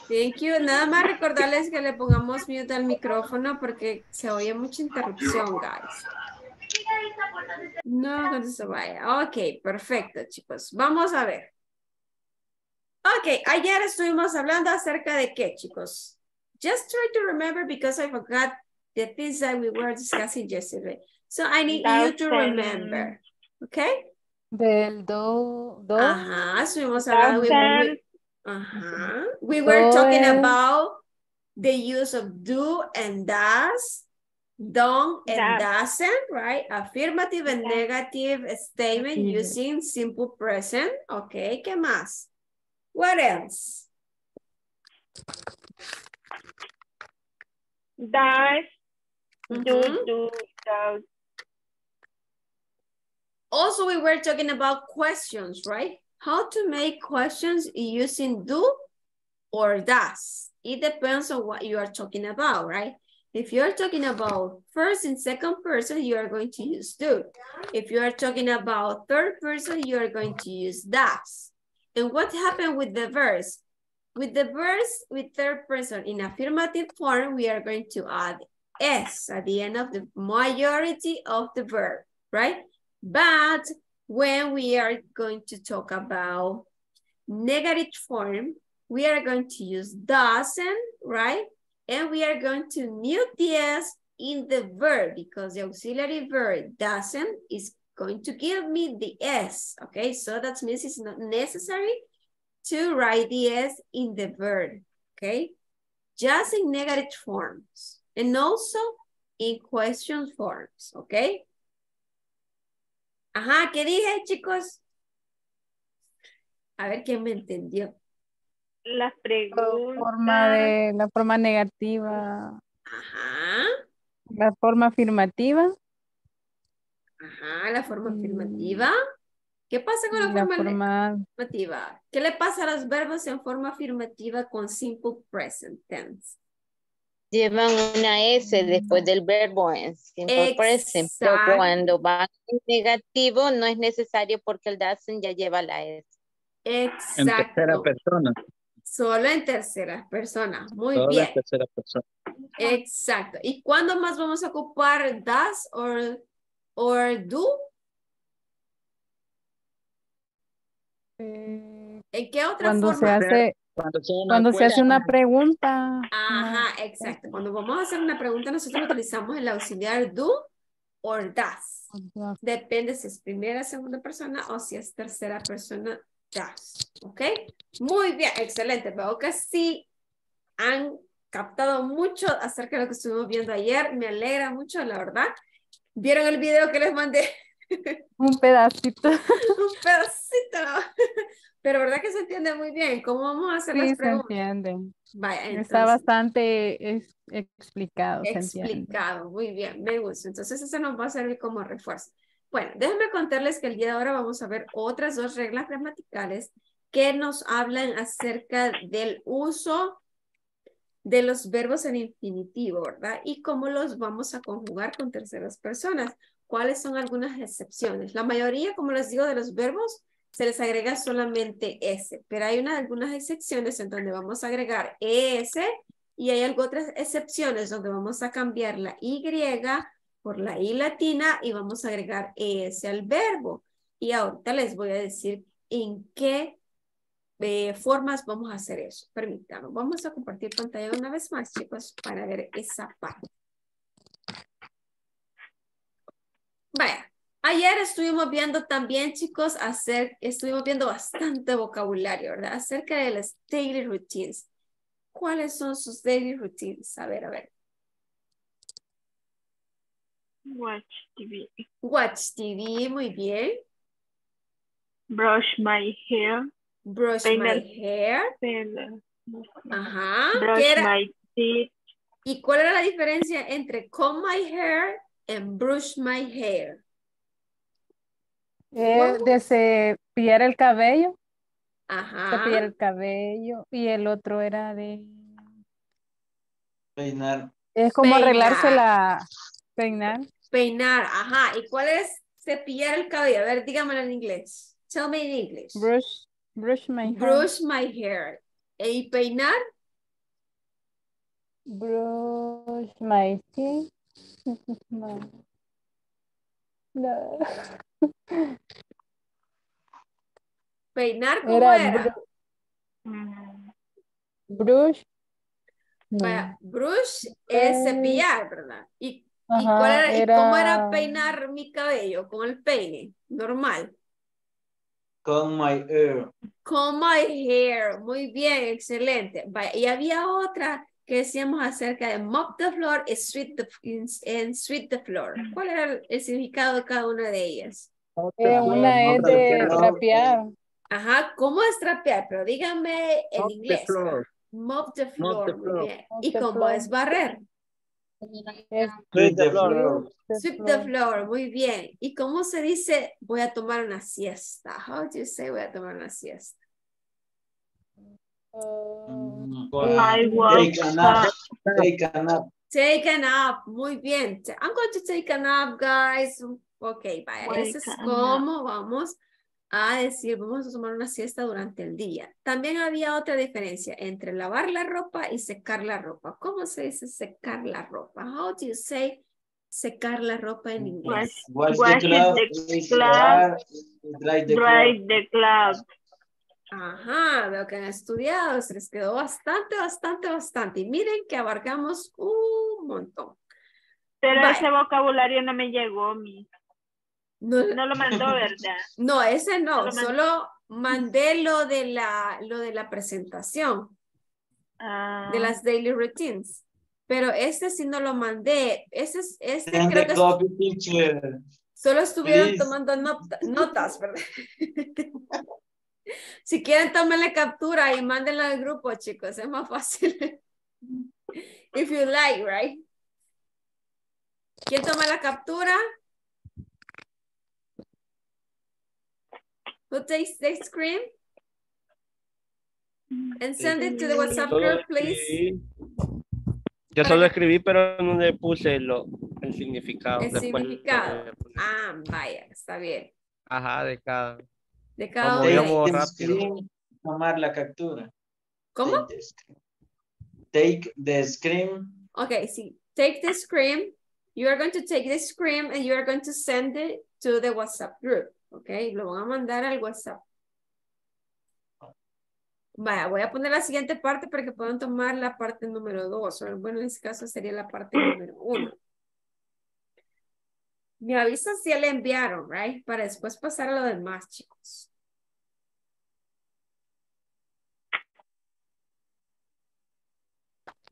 Speaker 1: Thank you. Nada más recordarles que le pongamos mute al micrófono porque se oye mucha interrupción, guys. No, no se vaya. Ok, perfecto, chicos. Vamos a ver. Ok, ayer estuvimos hablando acerca de qué, chicos. Just try to remember because I forgot the things that we were discussing yesterday. So I need you to
Speaker 8: Thousand.
Speaker 1: remember. Okay?
Speaker 5: Del do, do.
Speaker 1: Ajá, estuvimos hablando. we- we-
Speaker 8: Thousand.
Speaker 1: Ajá. We were talking
Speaker 5: Does.
Speaker 1: about the use of do and does, don't and
Speaker 8: Does.
Speaker 1: doesn't, right? Affirmative and
Speaker 8: Does.
Speaker 1: negative statement
Speaker 5: Affirmative.
Speaker 1: using simple present. Okay, ¿qué más? What else?
Speaker 8: Does. Do,
Speaker 1: Mhm.
Speaker 8: do, does.
Speaker 1: Also, we were talking about questions, right? How to make questions using do or does. It depends on what you are talking about, right? If you're talking about first and second person, you are going to use do. If you are talking about third person, you are going to use does. And what happened with the verse? With the verse with third person in affirmative form, we are going to add S at the end of the majority of the verb, right? But when we are going to talk about negative form, we are going to use doesn't, right? And we are going to mute the S in the verb because the auxiliary verb doesn't is going to give me the S, okay? So that means it's not necessary to write the S in the verb, okay? Just in negative forms and also in question forms, okay? Ajá, ¿qué dije, chicos? A ver quién me entendió.
Speaker 8: Las
Speaker 5: La
Speaker 8: preguntas.
Speaker 5: forma de la forma negativa,
Speaker 1: Ajá,
Speaker 5: la forma afirmativa
Speaker 1: ajá, la forma
Speaker 5: Mm.
Speaker 1: afirmativa. ¿Qué pasa con la forma
Speaker 5: forma
Speaker 1: afirmativa? ¿Qué le pasa a los verbos en forma afirmativa con simple present tense?
Speaker 9: Llevan una S después del verbo en pero
Speaker 1: Exacto.
Speaker 9: cuando va en negativo no es necesario porque el doesn't ya lleva la S.
Speaker 10: En tercera
Speaker 1: Exacto.
Speaker 10: persona.
Speaker 1: Solo en tercera persona. Muy
Speaker 10: Solo
Speaker 1: bien.
Speaker 10: en tercera persona.
Speaker 1: Exacto. ¿Y cuándo más vamos a ocupar does or, or do?
Speaker 5: eh,
Speaker 1: ¿En qué otra
Speaker 5: cuando se
Speaker 1: forma?
Speaker 5: hace
Speaker 10: Cuando
Speaker 5: cuando se hace una pregunta.
Speaker 1: Ajá, exacto. Cuando vamos a hacer una pregunta, nosotros utilizamos el auxiliar do or does.
Speaker 5: no,
Speaker 1: Depende si es primera, segunda persona o si es tercera persona, does. ¿Ok? Muy bien, excelente. Veo que sí han captado mucho acerca de lo que estuvimos viendo ayer. Me alegra mucho, la verdad. ¿Vieron el video que les mandé?
Speaker 5: Un pedacito.
Speaker 1: Un pedacito. Pero verdad que se entiende muy bien cómo vamos a hacer
Speaker 5: Sí,
Speaker 1: las
Speaker 5: se
Speaker 1: preguntas.
Speaker 5: entiende.
Speaker 1: Vaya,
Speaker 5: Está
Speaker 1: entonces,
Speaker 5: bastante es- explicado, se
Speaker 1: explicado. Muy bien, me gusta. Entonces, eso nos va a servir como refuerzo. Bueno, déjenme contarles que el día de ahora vamos a ver otras dos reglas gramaticales que nos hablan acerca del uso de los verbos en infinitivo, ¿verdad? Y cómo los vamos a conjugar con terceras personas. ¿Cuáles son algunas excepciones? La mayoría, como les digo, de los verbos se les agrega solamente S, pero hay una, algunas excepciones en donde vamos a agregar ES y hay otras excepciones donde vamos a cambiar la Y por la I latina y vamos a agregar ES al verbo. Y ahorita les voy a decir en qué eh, formas vamos a hacer eso. Permítanme, vamos a compartir pantalla una vez más, chicos, para ver esa parte. Vaya, ayer estuvimos viendo también, chicos, hacer, estuvimos viendo bastante vocabulario, ¿verdad? Acerca de las daily routines. ¿Cuáles son sus daily routines? A ver, a ver.
Speaker 8: Watch TV.
Speaker 1: Watch TV, muy bien.
Speaker 8: Brush my hair.
Speaker 1: Brush my hair. Ajá. ¿Qué
Speaker 8: Brush my teeth.
Speaker 1: ¿Y cuál era la diferencia entre comb my hair and brush my hair?
Speaker 5: Eh, de cepillar el cabello, cepillar
Speaker 1: Ajá.
Speaker 5: el cabello y el otro era de
Speaker 6: Peinar.
Speaker 5: es como arreglarse
Speaker 1: Peinar.
Speaker 5: la peinar.
Speaker 1: Peinar, ajá. ¿Y cuál es cepillar el cabello? A ver, dígamelo en inglés. Tell me in English.
Speaker 5: Brush, brush my hair.
Speaker 1: Brush my hair. ¿Y peinar?
Speaker 5: Brush my teeth. No. No.
Speaker 1: ¿Peinar cómo
Speaker 5: Era
Speaker 1: era?
Speaker 8: Mm,
Speaker 5: Brush. No.
Speaker 1: Vaya, brush es cepillar, ¿verdad? ¿Y, y
Speaker 5: Ajá,
Speaker 1: cuál era, y cómo era peinar mi cabello? Con el peine, normal.
Speaker 6: Con my ear.
Speaker 1: Comb my hair. Muy bien, excelente. Vaya, y había otra que decíamos acerca de mop the floor y sweep the, and sweep the floor. ¿Cuál era el, el significado de cada una de ellas?
Speaker 5: Eh, una es de trapear.
Speaker 1: Ajá, ¿cómo es trapear? Pero díganme en
Speaker 10: Mop the
Speaker 1: inglés.
Speaker 10: floor.
Speaker 1: Mop the
Speaker 10: Mop
Speaker 1: floor,
Speaker 10: the
Speaker 1: muy
Speaker 10: floor.
Speaker 1: bien.
Speaker 5: Mop
Speaker 1: ¿Y
Speaker 5: the
Speaker 1: cómo
Speaker 5: floor.
Speaker 1: es barrer?
Speaker 6: Sweep the
Speaker 3: floor.
Speaker 1: Sweep the
Speaker 5: floor.
Speaker 1: floor, muy bien. ¿Y cómo se dice voy a tomar una siesta? How do you say voy a tomar una siesta?
Speaker 5: Uh,
Speaker 6: Mm,
Speaker 8: I was,
Speaker 6: Take a nap. Take a nap.
Speaker 1: Take a nap, muy bien. I'm going to take a nap, guys. Ok, vaya, eso es como vamos a decir, vamos a tomar una siesta durante el día. También había otra diferencia entre lavar la ropa y secar la ropa. ¿Cómo se dice secar la ropa? How do you say secar la ropa en inglés?
Speaker 6: Wash
Speaker 8: Wash
Speaker 6: the clothes. dry the
Speaker 8: dry
Speaker 6: clothes.
Speaker 8: the clouds.
Speaker 1: Ajá, veo que han estudiado, se les quedó bastante, bastante, bastante. Y miren que abarcamos un montón.
Speaker 8: Pero
Speaker 1: Vaya.
Speaker 8: ese vocabulario no me llegó, mi.
Speaker 1: No,
Speaker 8: No lo mandó, ¿verdad?
Speaker 1: no, ese no,
Speaker 8: Solo mandé-
Speaker 1: solo mandé lo de la, lo de la presentación,
Speaker 8: Ah,
Speaker 1: de las daily routines. Pero este sí no lo mandé. Este, es- este creo que
Speaker 6: copy, teacher.
Speaker 1: solo estuvieron
Speaker 6: please.
Speaker 1: tomando nota- notas, ¿verdad? si quieren, tómenle captura y mándenla al grupo, chicos. Es más fácil. If you like, right? ¿Quién toma la captura? Who takes the screen? And send it to the WhatsApp group, please.
Speaker 2: Yo solo escribí, pero no le puse lo, el significado.
Speaker 1: El
Speaker 2: Después
Speaker 1: significado. Ah, vaya, está bien.
Speaker 2: Ajá, de cada.
Speaker 1: De cada uno.
Speaker 2: digamos,
Speaker 6: Take the
Speaker 2: rápido.
Speaker 6: screen, tomar la captura.
Speaker 1: ¿Cómo?
Speaker 6: Take the screen. Take the screen.
Speaker 1: Okay, sí. Take the screen. You are going to take the screen and you are going to send it to the WhatsApp group. Okay, lo van a mandar al WhatsApp. Vaya, voy a poner la siguiente parte para que puedan tomar la parte número dos. o Bueno, en este caso sería la parte número uno. Me avisan si ya le enviaron, right? Para después pasar a lo demás, chicos.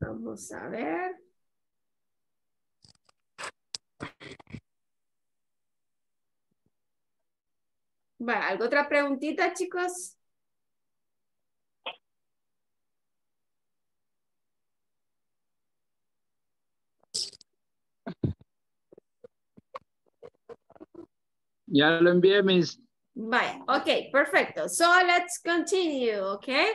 Speaker 1: Vamos a ver. Va, ¿algo otra preguntita, chicos?
Speaker 10: Ya lo envié, mis.
Speaker 1: Vaya, okay, perfecto. So let's continue, okay?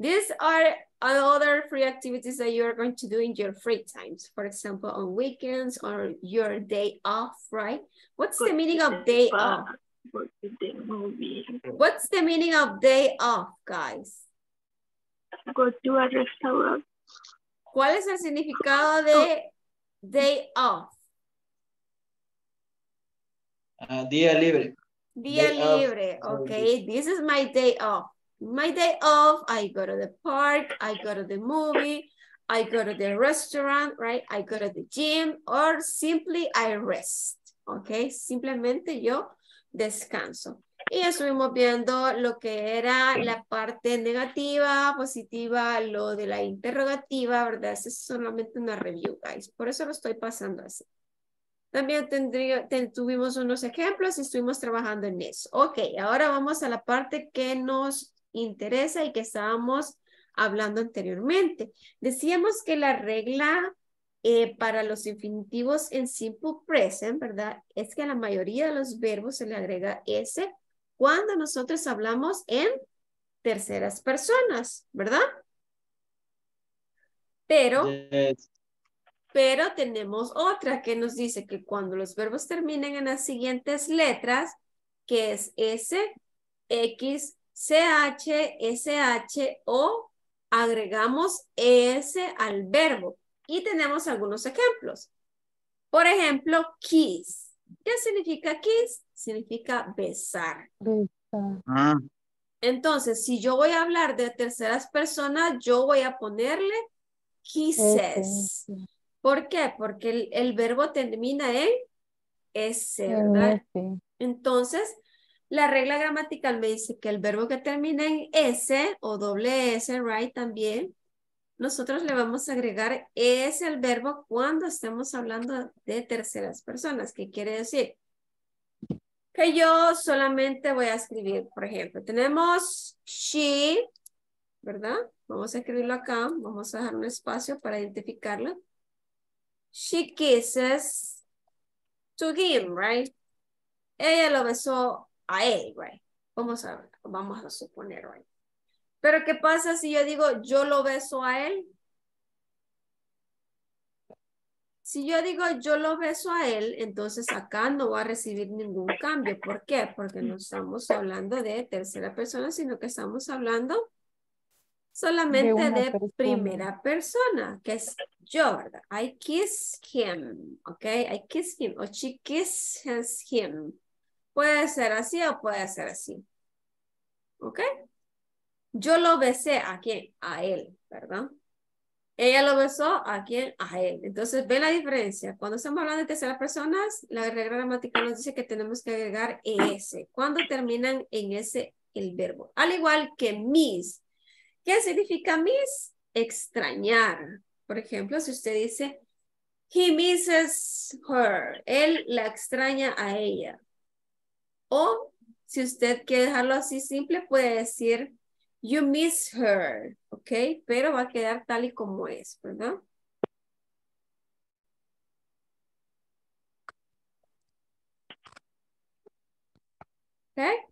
Speaker 1: These are other free activities that you are going to do in your free times. For example, on weekends or your day off, right? What's the meaning of day off?
Speaker 8: Go to the movie.
Speaker 1: What's the meaning of day off, guys?
Speaker 8: Go to a restaurant.
Speaker 1: ¿Cuál es el significado de day off?
Speaker 6: Ah, día libre.
Speaker 1: Día
Speaker 6: Day off.
Speaker 1: libre, okay. This is my day off. My day off, I go to the park, I go to the movie, I go to the restaurant, right? I go to the gym, or simply I rest, okay? Simplemente yo descanso. Y estuvimos viendo lo que era la parte negativa, positiva, lo de la interrogativa, ¿verdad? Es solamente una review, guys. Por eso lo estoy pasando así. También tendría, ten- tuvimos unos ejemplos y estuvimos trabajando en eso. Ok, ahora vamos a la parte que nos interesa y que estábamos hablando anteriormente. Decíamos que la regla eh, para los infinitivos en simple present, ¿verdad? Es que a la mayoría de los verbos se le agrega S cuando nosotros hablamos en terceras personas, ¿verdad? Pero... Pero tenemos otra que nos dice que cuando los verbos terminen en las siguientes letras, que es S, X, CH, SH o agregamos ES al verbo. Y tenemos algunos ejemplos. Por ejemplo, kiss. ¿Qué significa kiss? Significa besar.
Speaker 10: Ah,
Speaker 1: Entonces, si yo voy a hablar de terceras personas, yo voy a ponerle kisses. ¿Por qué? Porque el, el verbo termina en S, ¿verdad? Entonces, la regla gramatical me dice que el verbo que termina en S o doble S, right, también, nosotros le vamos a agregar S al verbo cuando estemos hablando de terceras personas. ¿Qué quiere decir? Que yo solamente voy a escribir, por ejemplo, tenemos she, ¿verdad? Vamos a escribirlo acá, vamos a dejar un espacio para identificarlo. She kisses to him, right? Ella lo besó a él, right? Vamos a, vamos a suponer, right? Pero ¿qué pasa si yo digo yo lo beso a él? Si yo digo yo lo beso a él, entonces acá no va a recibir ningún cambio. ¿Por qué? Porque no estamos hablando de tercera persona, sino que estamos hablando solamente de,
Speaker 5: persona.
Speaker 1: primera persona, que es yo, ¿verdad? I kiss him, ¿ok? I kiss him o she kisses him. Puede ser así o puede ser así. ¿Ok? Yo lo besé a quién? A él, ¿verdad? Ella lo besó a quién? A él. Entonces, ve la diferencia. Cuando estamos hablando de terceras personas, la regla gramatical nos dice que tenemos que agregar ES. ¿Cuándo terminan en ese el verbo? Al igual que miss. ¿Qué significa miss? Extrañar. Por ejemplo, si usted dice, he misses her. Él la extraña a ella. O si usted quiere dejarlo así simple, puede decir, you miss her. ¿Ok? Pero va a quedar tal y como es, ¿verdad? ¿Ok?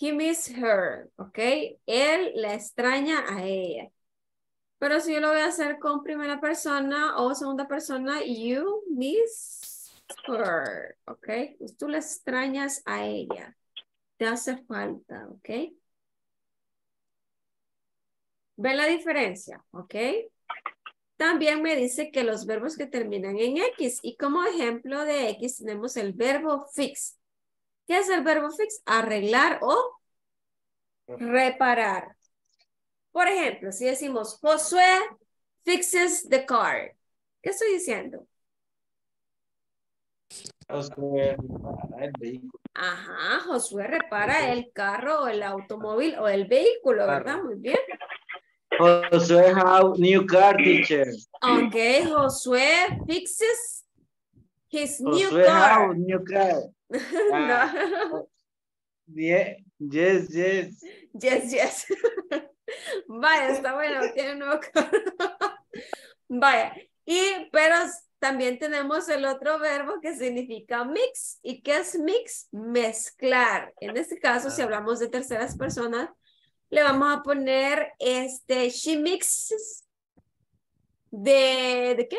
Speaker 1: He miss her, ¿ok? Él la extraña a ella. Pero si yo lo voy a hacer con primera persona o segunda persona, you miss her, ¿ok? Pues tú la extrañas a ella. Te hace falta, ¿ok? ¿Ven la diferencia? ¿Ok? También me dice que los verbos que terminan en X y como ejemplo de X tenemos el verbo fix. ¿Qué es el verbo fix? Arreglar o reparar. Por ejemplo, si decimos Josué fixes the car. ¿Qué estoy diciendo?
Speaker 6: Josué repara el vehículo.
Speaker 1: Ajá, Josué repara el carro o el automóvil o el vehículo, ¿verdad? Muy bien.
Speaker 6: Josué have new car teacher.
Speaker 1: Ok, Josué fixes his new
Speaker 6: Josué
Speaker 1: car.
Speaker 6: new car.
Speaker 1: no.
Speaker 6: Yeah, yes, yes.
Speaker 1: Yes, yes. Vaya, está bueno, tiene un nuevo. Vaya, y pero también tenemos el otro verbo que significa mix. ¿Y qué es mix? Mezclar. En este caso, si hablamos de terceras personas, le vamos a poner este, she mixes de, ¿de qué?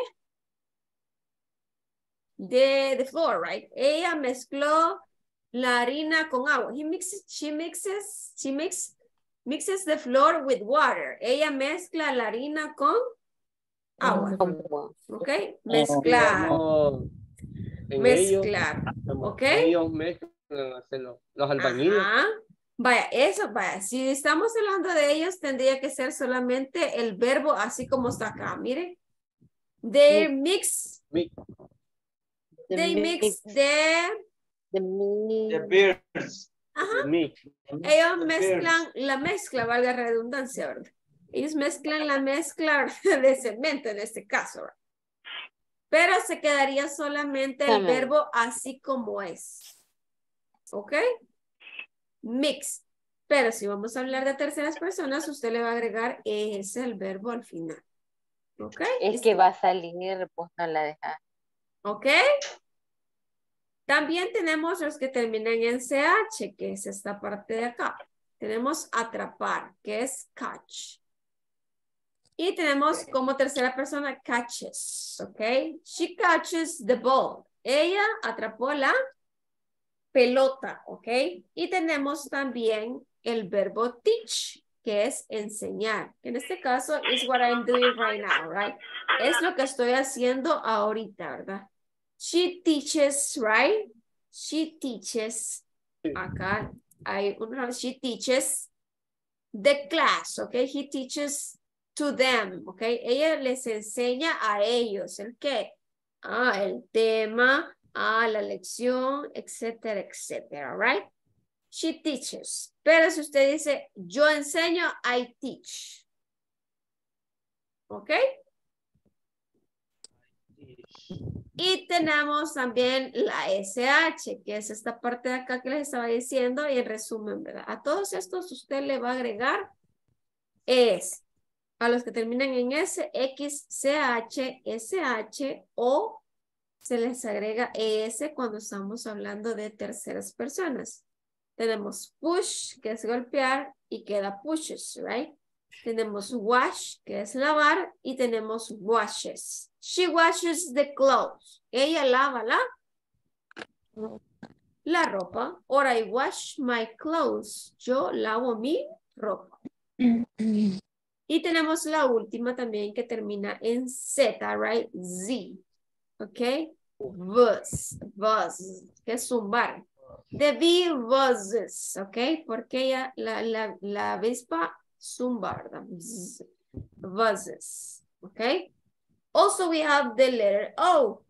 Speaker 1: De, the floor, right? Ella mezcló la harina con agua. He mixes, she mixes, she mix, mixes the floor with water. Ella mezcla la harina con agua. ¿Ok? Mezclar. Mezclar.
Speaker 2: ellos,
Speaker 1: ¿Ok?
Speaker 2: Ellos mezclan hacen los, albañiles.
Speaker 1: Ajá. Vaya, eso, vaya. Si estamos hablando de ellos, tendría que ser solamente el verbo así como está acá. Mire. They mix. They mix the.
Speaker 6: The beers.
Speaker 1: Ajá. Ellos
Speaker 6: The
Speaker 1: mezclan la mezcla, valga la redundancia, ¿verdad? Ellos mezclan la mezcla de cemento en este caso, ¿verdad? Pero se quedaría solamente el
Speaker 9: También.
Speaker 1: verbo así como es. ¿Ok? Mix. Pero si vamos a hablar de terceras personas, usted le va a agregar ese el verbo al final. ¿Ok?
Speaker 9: Es que va a salir, pues no la deja.
Speaker 1: ¿Ok? También tenemos los que terminan en CH, que es esta parte de acá. Tenemos atrapar, que es catch. Y tenemos como tercera persona catches, ¿ok? She catches the ball. Ella atrapó la pelota, ¿ok? Y tenemos también el verbo teach, que es enseñar. En este caso, is what I'm doing right now, right? Es lo que estoy haciendo ahorita, ¿verdad? She teaches, right? She teaches. Acá hay una, she teaches the class, ¿ok? He teaches to them, ¿ok? Ella les enseña a ellos, ¿el qué? Ah, el tema, ah, la lección, etcétera, etcétera, right? She teaches. Pero si usted dice, yo enseño, I teach. ¿Ok? Y tenemos también la SH, que es esta parte de acá que les estaba diciendo, y en resumen, ¿verdad? A todos estos usted le va a agregar es a los que terminan en S, X, CH, SH o se les agrega ES cuando estamos hablando de terceras personas. Tenemos push, que es golpear, y queda pushes, right? Tenemos wash, que es lavar, y tenemos washes. She washes the clothes. Ella lava la, la ropa. Or I wash my clothes. Yo lavo mi ropa. Y tenemos la última también que termina en Z, right? Z. ¿Ok? Buzz. Buzz. Que es zumbar. The bee buzzes. ¿Ok? Porque ella, la, la, la avispa Bzz. Buzzes. Okay? Also, we have the letter O.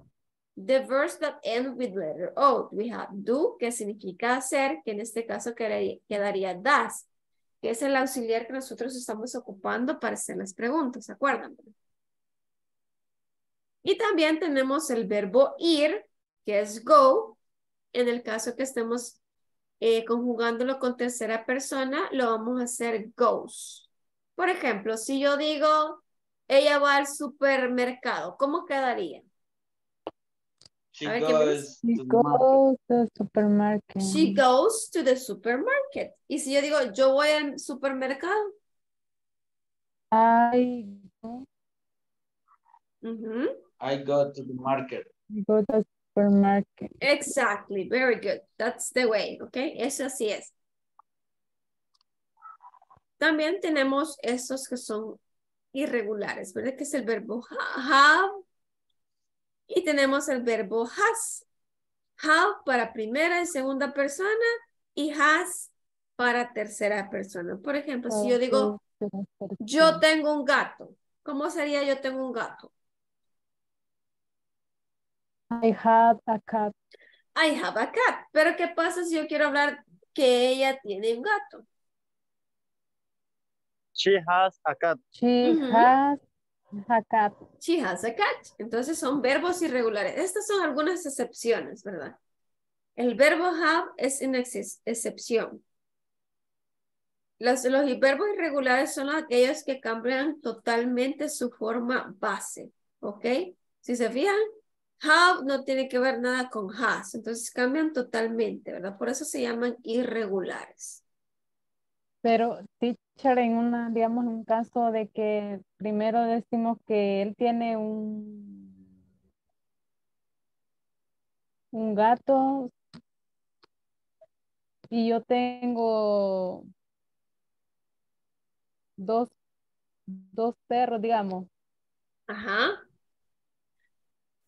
Speaker 1: The verbs that end with letter O. We have do, que significa hacer, que en este caso quedaría, quedaría das, que es el auxiliar que nosotros estamos ocupando para hacer las preguntas, ¿se acuerdan? Y también tenemos el verbo ir, que es go. En el caso que estemos eh, conjugándolo con tercera persona, lo vamos a hacer goes. Por ejemplo, si yo digo, ella va al supermercado, ¿cómo quedaría?
Speaker 6: She
Speaker 1: A ver, ¿qué más?
Speaker 6: goes
Speaker 5: She
Speaker 6: to the market.
Speaker 5: goes to the supermarket.
Speaker 1: She goes to the supermarket. Y si yo digo, yo voy al supermercado.
Speaker 5: I go.
Speaker 6: I go to the market.
Speaker 5: go to the supermarket.
Speaker 1: Exactly, very good. That's the way, ¿ok? Eso así es. También tenemos estos que son irregulares, ¿verdad? Que es el verbo ha- have y tenemos el verbo has. Have para primera y segunda persona y has para tercera persona. Por ejemplo, si yo digo, yo tengo un gato, ¿cómo sería yo tengo un gato?
Speaker 5: I have a cat.
Speaker 1: I have a cat. Pero ¿qué pasa si yo quiero hablar que ella tiene un gato?
Speaker 3: She has a cat.
Speaker 5: She has a cat.
Speaker 1: She has a cat. Entonces son verbos irregulares. Estas son algunas excepciones, ¿verdad? El verbo have es una ex- excepción. Los, los verbos irregulares son aquellos que cambian totalmente su forma base, ¿ok? Si se fijan, have no tiene que ver nada con has, entonces cambian totalmente, ¿verdad? Por eso se llaman irregulares.
Speaker 5: Pero, teacher, en una, digamos, un caso de que primero decimos que él tiene un, un gato y yo tengo dos, dos perros, digamos.
Speaker 1: Ajá.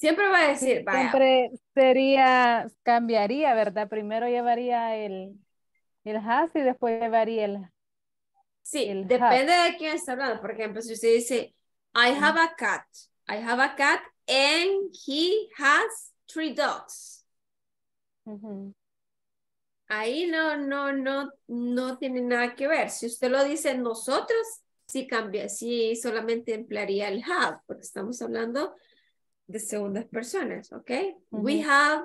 Speaker 1: Siempre va a decir, vaya,
Speaker 5: Siempre sería, cambiaría, ¿verdad? Primero llevaría el, el has y después llevaría el
Speaker 1: Sí,
Speaker 5: el
Speaker 1: depende de quién está hablando. Por ejemplo, si usted dice, I have a cat. I have a cat and he has three dogs.
Speaker 5: Ujú.
Speaker 1: Ahí no, no, no, no tiene nada que ver. Si usted lo dice nosotros, sí cambia, sí solamente emplearía el have, porque estamos hablando de segundas personas, ¿ok? We have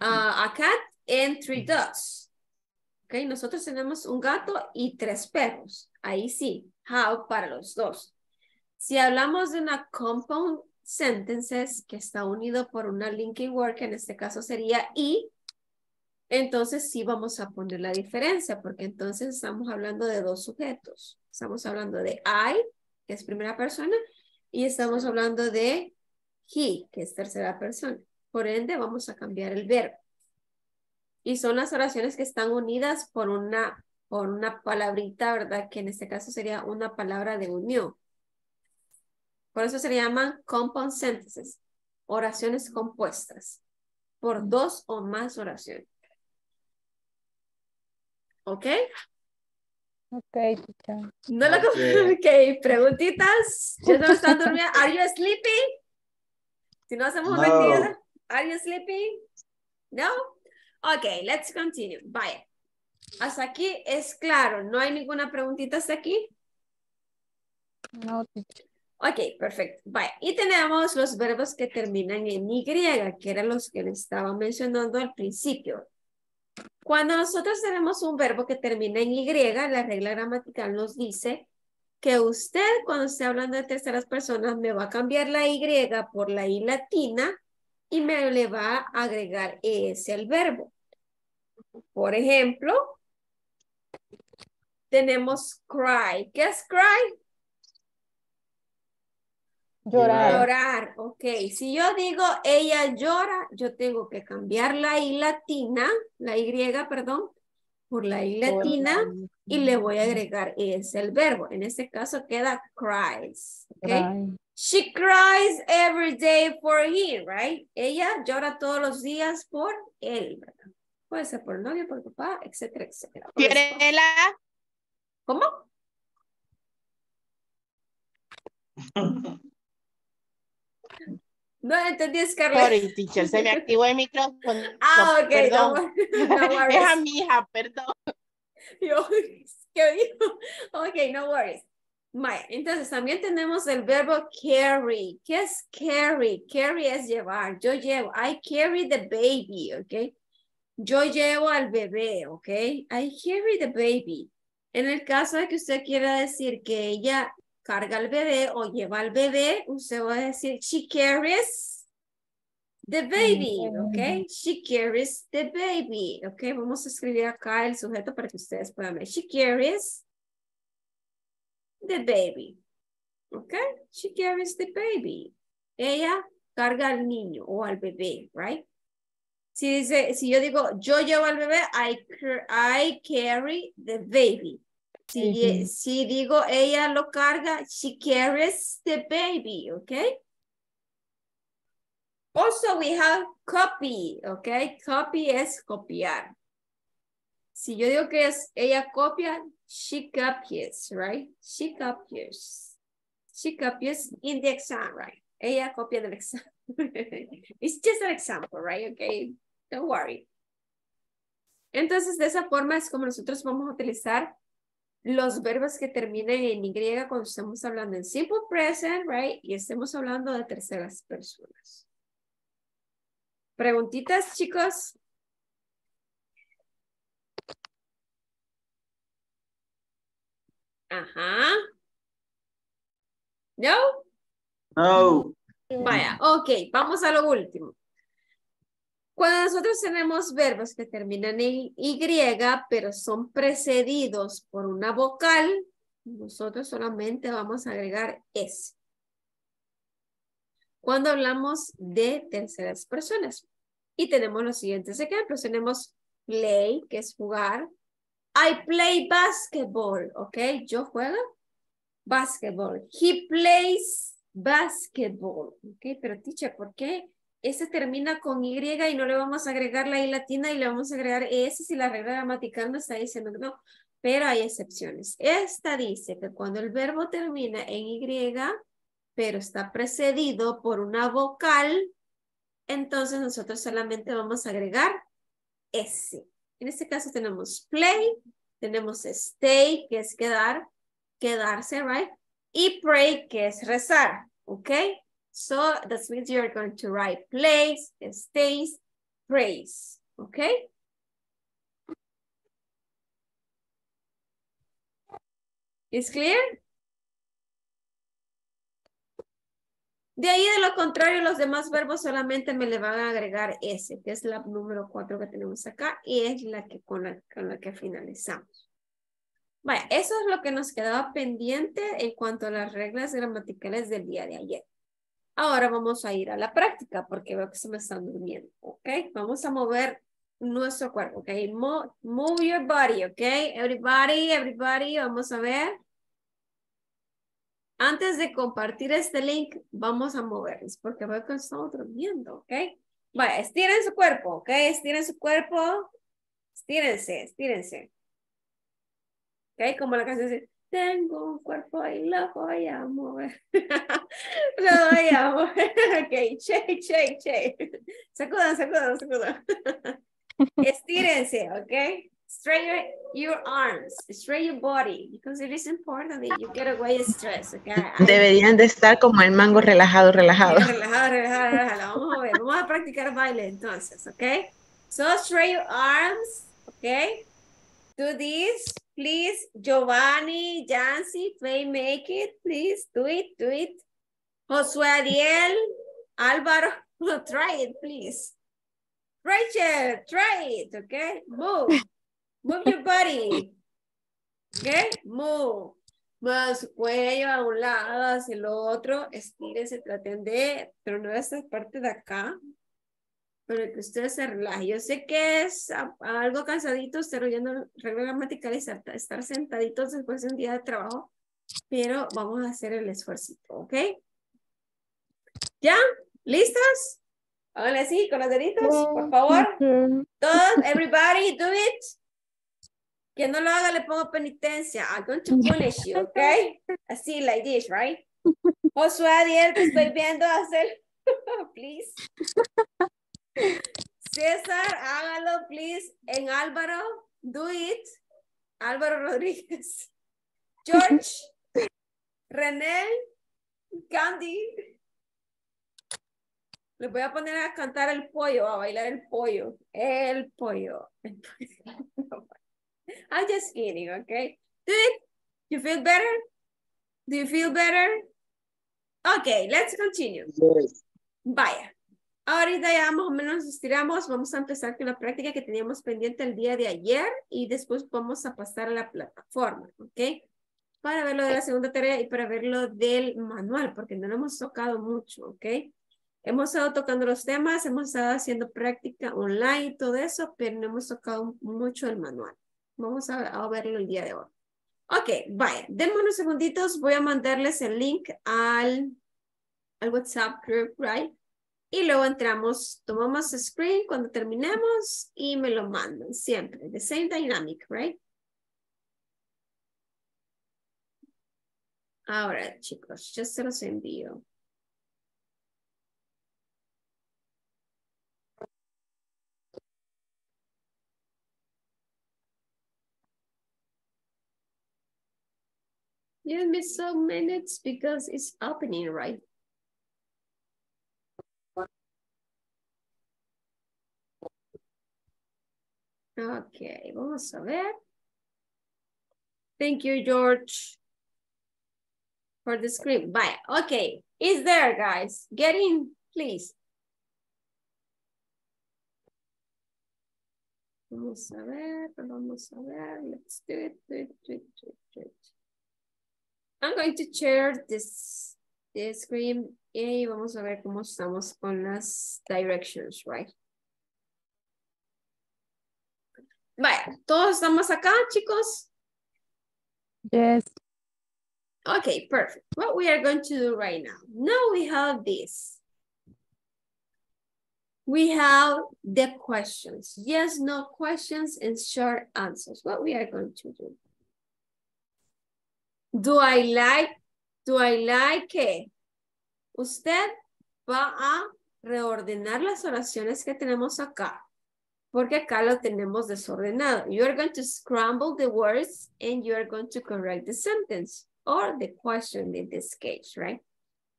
Speaker 1: uh, a cat and three dogs. ¿Ok? Nosotros tenemos un gato y tres perros. Ahí sí, have para los dos. Si hablamos de una compound sentences que está unido por una linking word, que en este caso sería y, entonces sí vamos a poner la diferencia, porque entonces estamos hablando de dos sujetos. Estamos hablando de I, que es primera persona, y estamos hablando de he, que es tercera persona. Por ende, vamos a cambiar el verbo. Y son las oraciones que están unidas por una, por una palabrita, ¿verdad? Que en este caso sería una palabra de unión. Por eso se le llaman compound sentences, oraciones compuestas, por dos o más oraciones. ¿Ok?
Speaker 5: Ok.
Speaker 1: No lo
Speaker 6: Ok.
Speaker 1: ok, preguntitas. ¿Ya no están durmiendo? ¿Are you sleeping? Si no hacemos
Speaker 6: No.
Speaker 1: ¿Are you sleeping? No? Ok, let's continue. Vaya. Hasta aquí es claro. ¿No hay ninguna preguntita hasta aquí?
Speaker 5: No.
Speaker 1: Ok, perfecto. Vaya. Y tenemos los verbos que terminan en Y, que eran los que les estaba mencionando al principio. Cuando nosotros tenemos un verbo que termina en Y, la regla gramatical nos dice que usted, cuando esté hablando de terceras personas, me va a cambiar la Y por la I latina y me le va a agregar ES al verbo. Por ejemplo, tenemos cry. ¿Qué es cry?
Speaker 5: Llorar.
Speaker 1: Llorar, ok. Si yo digo ella llora, yo tengo que cambiar la I latina, la Y, perdón, por la I latina y le voy a agregar es el verbo. En este caso queda cries, ok.
Speaker 5: Cry.
Speaker 1: She cries every day for him, right? Ella llora todos los días por él, ¿verdad? Puede ser por el novio, por el papá, etcétera, etcétera. Esposo.
Speaker 7: Fiorella,
Speaker 1: ¿Cómo? No entendí, Scarlett.
Speaker 9: Sorry, teacher, se me activó el micrófono.
Speaker 1: Ah,
Speaker 9: No,
Speaker 1: ok,
Speaker 9: perdón.
Speaker 1: no, no
Speaker 9: es a mi hija, perdón.
Speaker 1: Yo, ¿qué dijo? Ok, no worries. Vaya, entonces también tenemos el verbo carry. ¿Qué es carry? Carry es llevar. Yo llevo. I carry the baby, ¿ok? Yo llevo al bebé, ¿ok? I carry the baby. En el caso de que usted quiera decir que ella carga al bebé o lleva al bebé, usted va a decir she carries the baby, ¿ok? She carries the baby, ¿ok? Vamos a escribir acá el sujeto para que ustedes puedan ver. She carries the baby, ¿ok? She carries the baby. Ella carga al niño o al bebé, right? Si, dice, si yo digo, yo llevo al bebé, I, I carry the baby. Si, si digo ella lo carga, she carries the baby, okay? Also, we have copy, okay? Copy es copiar. Si yo digo que es ella copia, she copies, right? She copies. She copies in the exam, right? Ella copia del exam. It's just an example, right? Okay, don't worry. Entonces, de esa forma es como nosotros vamos a utilizar los verbos que terminen en Y cuando estamos hablando en simple present, right? Y estemos hablando de terceras personas. ¿Preguntitas, chicos? Ajá. ¿No?
Speaker 10: No.
Speaker 1: Vaya, ok, vamos a lo último. Cuando nosotros tenemos verbos que terminan en Y, pero son precedidos por una vocal, nosotros solamente vamos a agregar S. Cuando hablamos de terceras personas. Y tenemos los siguientes ejemplos. Tenemos play, que es jugar. I play basketball, ¿ok? Yo juego basketball. He plays basketball, ¿ok? Pero teacher, ¿por qué ese termina con Y y no le vamos a agregar la I latina y le vamos a agregar S si la regla gramatical no está diciendo que no? Pero hay excepciones. Esta dice que cuando el verbo termina en Y, pero está precedido por una vocal, entonces nosotros solamente vamos a agregar S. En este caso tenemos play, tenemos stay, que es quedar, quedarse, right? Y pray, que es rezar, ¿ok? So that means you're going to write plays, stays, prays, ¿ok? Is clear? De ahí, de lo contrario, los demás verbos solamente me le van a agregar S, que es la número 4 que tenemos acá, y es la que con la, que finalizamos. Vaya, eso es lo que nos quedaba pendiente en cuanto a las reglas gramaticales del día de ayer. Ahora vamos a ir a la práctica, porque veo que se me están durmiendo, ¿ok? Vamos a mover nuestro cuerpo, ¿ok? Mo move your body, ¿ok? Everybody, everybody, vamos a ver. Antes de compartir este link, vamos a movernos porque veo que estamos durmiendo, ¿ok? Estiren su cuerpo, ¿ok? Estiren su cuerpo. Estírense, estírense. ¿Ok? Como la canción dice, tengo un cuerpo y lo voy a mover. lo voy a mover. Ok, shake, shake, shake. Sacudan, sacudan, sacudan. Estírense, ¿ok? Straighten your arms, straighten your body, because it is important that you get away stress, okay?
Speaker 4: Deberían de estar como el mango relajado, relajado.
Speaker 1: Relajado, relajado, relajado. Vamos a ver, vamos a practicar baile entonces, ¿ok? So straight your arms, ¿ok? Do this, please. Giovanni, Jancy, play, make it, please. Do it, do it. Josué Ariel, Álvaro, try it, please. Rachel, try it, okay? Move. Move your body. Okay? Move. Mueva su cuello a un lado, hacia el otro. Estírense, traten de, pero no esta parte de acá. Para que ustedes se relajen. Yo sé que es algo cansadito estar oyendo reglas gramaticales, estar, sentaditos después de un día de trabajo, pero vamos a hacer el esfuerzo, ¿ok? ¿Ya? ¿Listos? Háganle así con los deditos, por favor. Todos, everybody, do it. Quien no lo haga, le pongo penitencia. I'm going to punish you, okay? Así, like this, right? Josué Adiel, te estoy viendo hacer. please. César, hágalo, please. En Álvaro, do it. Álvaro Rodríguez. George. René. Candy. Le voy a poner a cantar el pollo, a bailar el pollo. El pollo. I'm just kidding, okay? Do it. You feel better? Do you feel better? Okay, let's continue.
Speaker 10: Yes.
Speaker 1: Vaya. Ahorita ya más o menos nos estiramos. Vamos a empezar con la práctica que teníamos pendiente el día de ayer y después vamos a pasar a la plataforma, ¿ok? Para ver lo de la segunda tarea y para ver lo del manual, porque no lo hemos tocado mucho, ¿ok? Hemos estado tocando los temas, hemos estado haciendo práctica online y todo eso, pero no hemos tocado mucho el manual. Vamos a, verlo el día de hoy. Ok, vaya, denme unos segunditos, voy a mandarles el link al, al WhatsApp group, right? Y luego entramos, tomamos screen cuando terminemos y me lo mandan siempre. The same dynamic, right? Ahora, chicos, ya se los envío. Give me some minutes because it's opening, right? Ok, vamos a ver. Thank you, George, for the script. Bye. Okay, it's there, guys. Get in, please. Vamos a ver, vamos a ver. Let's do it, do it, do it, do it, do it. I'm going to share this, this screen y vamos a ver cómo estamos con las directions, right? Vaya, ¿todos estamos acá, chicos?
Speaker 5: Yes.
Speaker 1: Okay, perfect. What we are going to do right now. Now we have this. We have the questions. Yes, no questions and short answers. What we are going to do. Do I like, do I like? Usted va a reordenar las oraciones que tenemos acá. Porque acá lo tenemos desordenado. You are going to scramble the words and you are going to correct the sentence or the question in this case, right?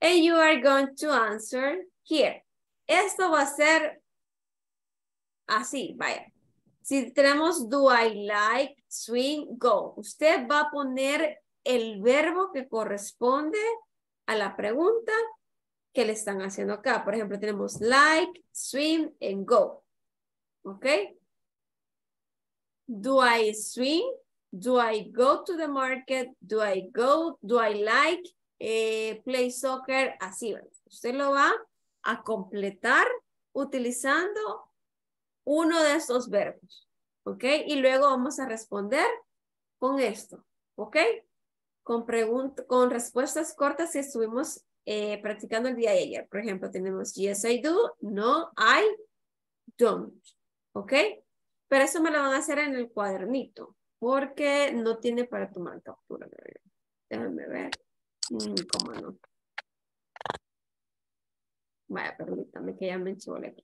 Speaker 1: And you are going to answer here. Esto va a ser así, vaya. Si tenemos do I like, swing, go. Usted va a poner el verbo que corresponde a la pregunta que le están haciendo acá. Por ejemplo, tenemos like, swim, and go. ¿Ok? Do I swim? Do I go to the market? Do I go? Do I like eh, play soccer? Así. Usted lo va a completar utilizando uno de estos verbos. ¿Ok? Y luego vamos a responder con esto. ¿Ok? Con, con respuestas cortas que estuvimos eh, practicando el día de ayer. Por ejemplo, tenemos yes, I do. No, I don't. ¿Ok? Pero eso me lo van a hacer en el cuadernito. Porque no tiene para tomar captura. Déjenme ver. Mm, ¿Cómo no? Vaya, permítame que ya me enchule aquí.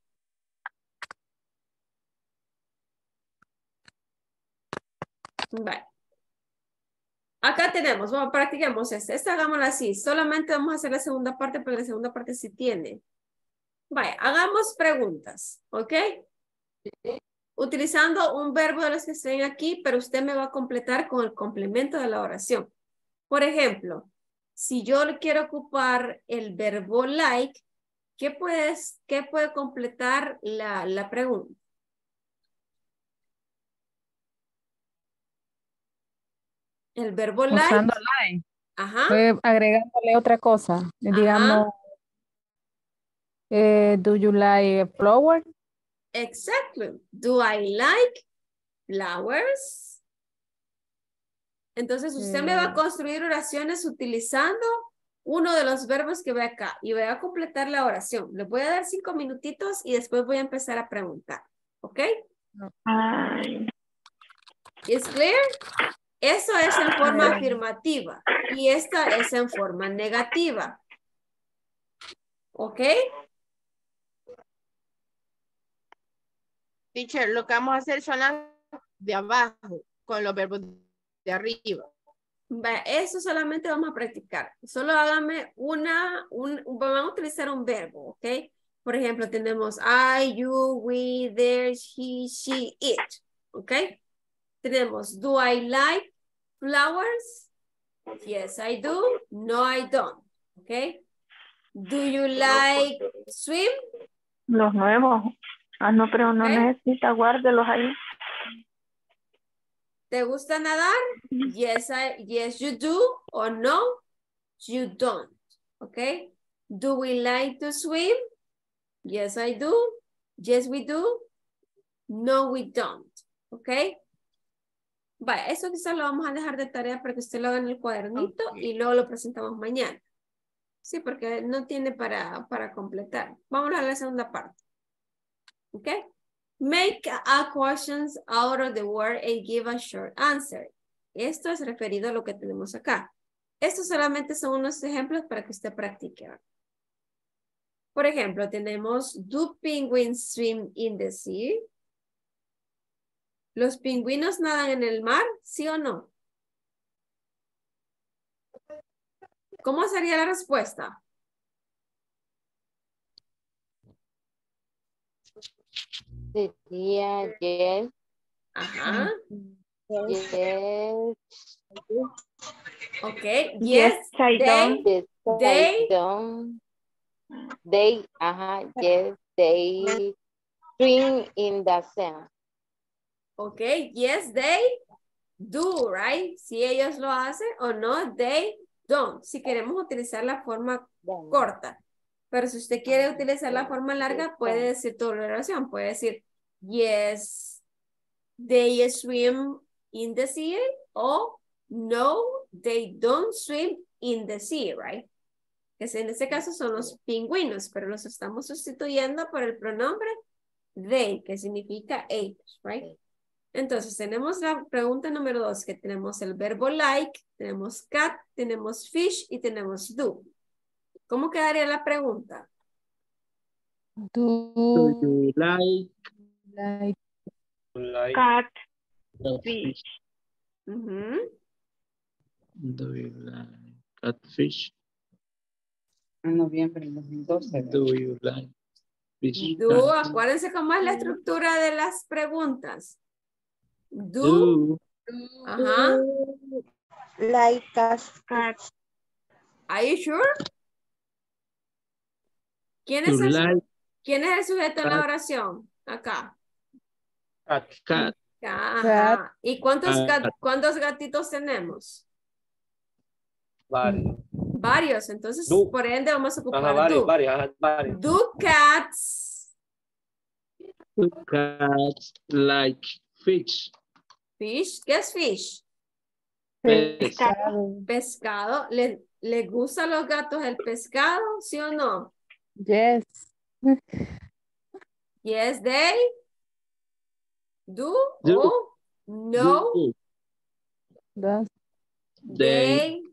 Speaker 1: Vale. Acá tenemos, bueno, practiquemos esta. Esta hagámosla así. Solamente vamos a hacer la segunda parte, porque la segunda parte sí tiene. Vaya, hagamos preguntas, ¿ok? Utilizando un verbo de los que estén aquí, pero usted me va a completar con el complemento de la oración. Por ejemplo, si yo quiero ocupar el verbo like, ¿qué, puedes, qué puede completar la, la pregunta? El verbo like.
Speaker 5: Usando like.
Speaker 1: Ajá.
Speaker 5: Fue agregándole otra cosa. Digamos, eh, do you like flower?
Speaker 1: Exactly. Do I like flowers? Entonces usted me va a construir oraciones utilizando uno de los verbos que ve acá y voy a completar la oración. Le voy a dar cinco minutitos y después voy a empezar a preguntar. ¿Ok?
Speaker 8: Ay.
Speaker 1: Is clear? Eso es en forma afirmativa y esta es en forma negativa. ¿Ok?
Speaker 7: Teacher, lo que vamos a hacer son las de abajo con los verbos de arriba.
Speaker 1: Eso solamente vamos a practicar. Solo hágame una, un, vamos a utilizar un verbo, ¿ok? Por ejemplo, tenemos I, you, we, there, he, she, it, ¿ok? Tenemos, do I like flowers? Yes, I do. No, I don't, ¿ok? Do you like swim?
Speaker 8: Los nuevos. Ah, no, pero no
Speaker 1: Ok.
Speaker 8: necesita, guárdelos ahí.
Speaker 1: ¿Te gusta nadar? Yes, I, yes, you do. Or no, you don't. Okay. Do we like to swim? Yes, I do. Yes, we do. No, we don't. Okay. Vaya, eso quizás lo vamos a dejar de tarea para que usted lo haga en el cuadernito y luego lo presentamos mañana. Sí, porque no tiene para, para completar. Vamos a la segunda parte. Okay. Make a questions out of the word and give a short answer. Esto es referido a lo que tenemos acá. Estos solamente son unos ejemplos para que usted practique. Por ejemplo, tenemos, do penguins swim in the sea? ¿Los pingüinos nadan en el mar? ¿Sí o no? ¿Cómo sería la respuesta?
Speaker 9: Sería yes,
Speaker 1: Ajá.
Speaker 9: yes,
Speaker 1: Ok. Yes,
Speaker 8: I
Speaker 1: they,
Speaker 8: don't.
Speaker 9: yes,
Speaker 1: They-
Speaker 9: I don't. They, ajá, yes, they swim in the sand.
Speaker 1: Ok, yes, they do, right? Si ellos lo hacen o no, they don't. Si queremos utilizar la forma corta. Pero si usted quiere utilizar la forma larga, puede decir toda la oración. Puede decir, yes, they swim in the sea o no, they don't swim in the sea, right? Que en este caso son los pingüinos, pero los estamos sustituyendo por el pronombre they, que significa ellos, right? Entonces, tenemos la pregunta número dos, que tenemos el verbo like, tenemos cat, tenemos fish y tenemos do. ¿Cómo quedaría la pregunta?
Speaker 5: Do,
Speaker 10: Do you like
Speaker 5: like
Speaker 2: Like,
Speaker 8: Cat,
Speaker 10: the
Speaker 8: fish.
Speaker 10: Do you like catfish?
Speaker 11: En noviembre del 2012.
Speaker 10: Do you like fish?
Speaker 1: Do, acuérdense cómo es la estructura de las preguntas. Do,
Speaker 10: Do
Speaker 1: ajá.
Speaker 7: Like
Speaker 8: Cat,
Speaker 1: Are you sure? ¿Quién es, el,
Speaker 10: like
Speaker 1: ¿Quién es el sujeto de la oración? Acá.
Speaker 2: cat.
Speaker 10: cat?
Speaker 1: Ajá. ¿Y cuántos,
Speaker 10: Cat.
Speaker 1: cuántos gatitos tenemos?
Speaker 2: Varios.
Speaker 1: Varios. Entonces,
Speaker 2: Do.
Speaker 1: por ende, vamos a ocupar
Speaker 2: Ajá, varios,
Speaker 1: do.
Speaker 2: varios, ajá, varios.
Speaker 1: Do cats
Speaker 10: Do cats like fish?
Speaker 1: Fish? ¿Qué es fish?
Speaker 5: Pescado.
Speaker 1: Pescado. ¿Le, ¿Le gustan los gatos el pescado? ¿Sí o no?
Speaker 5: Yes.
Speaker 1: Yes, they do,
Speaker 10: Do.
Speaker 1: o no,
Speaker 10: Do. They
Speaker 1: they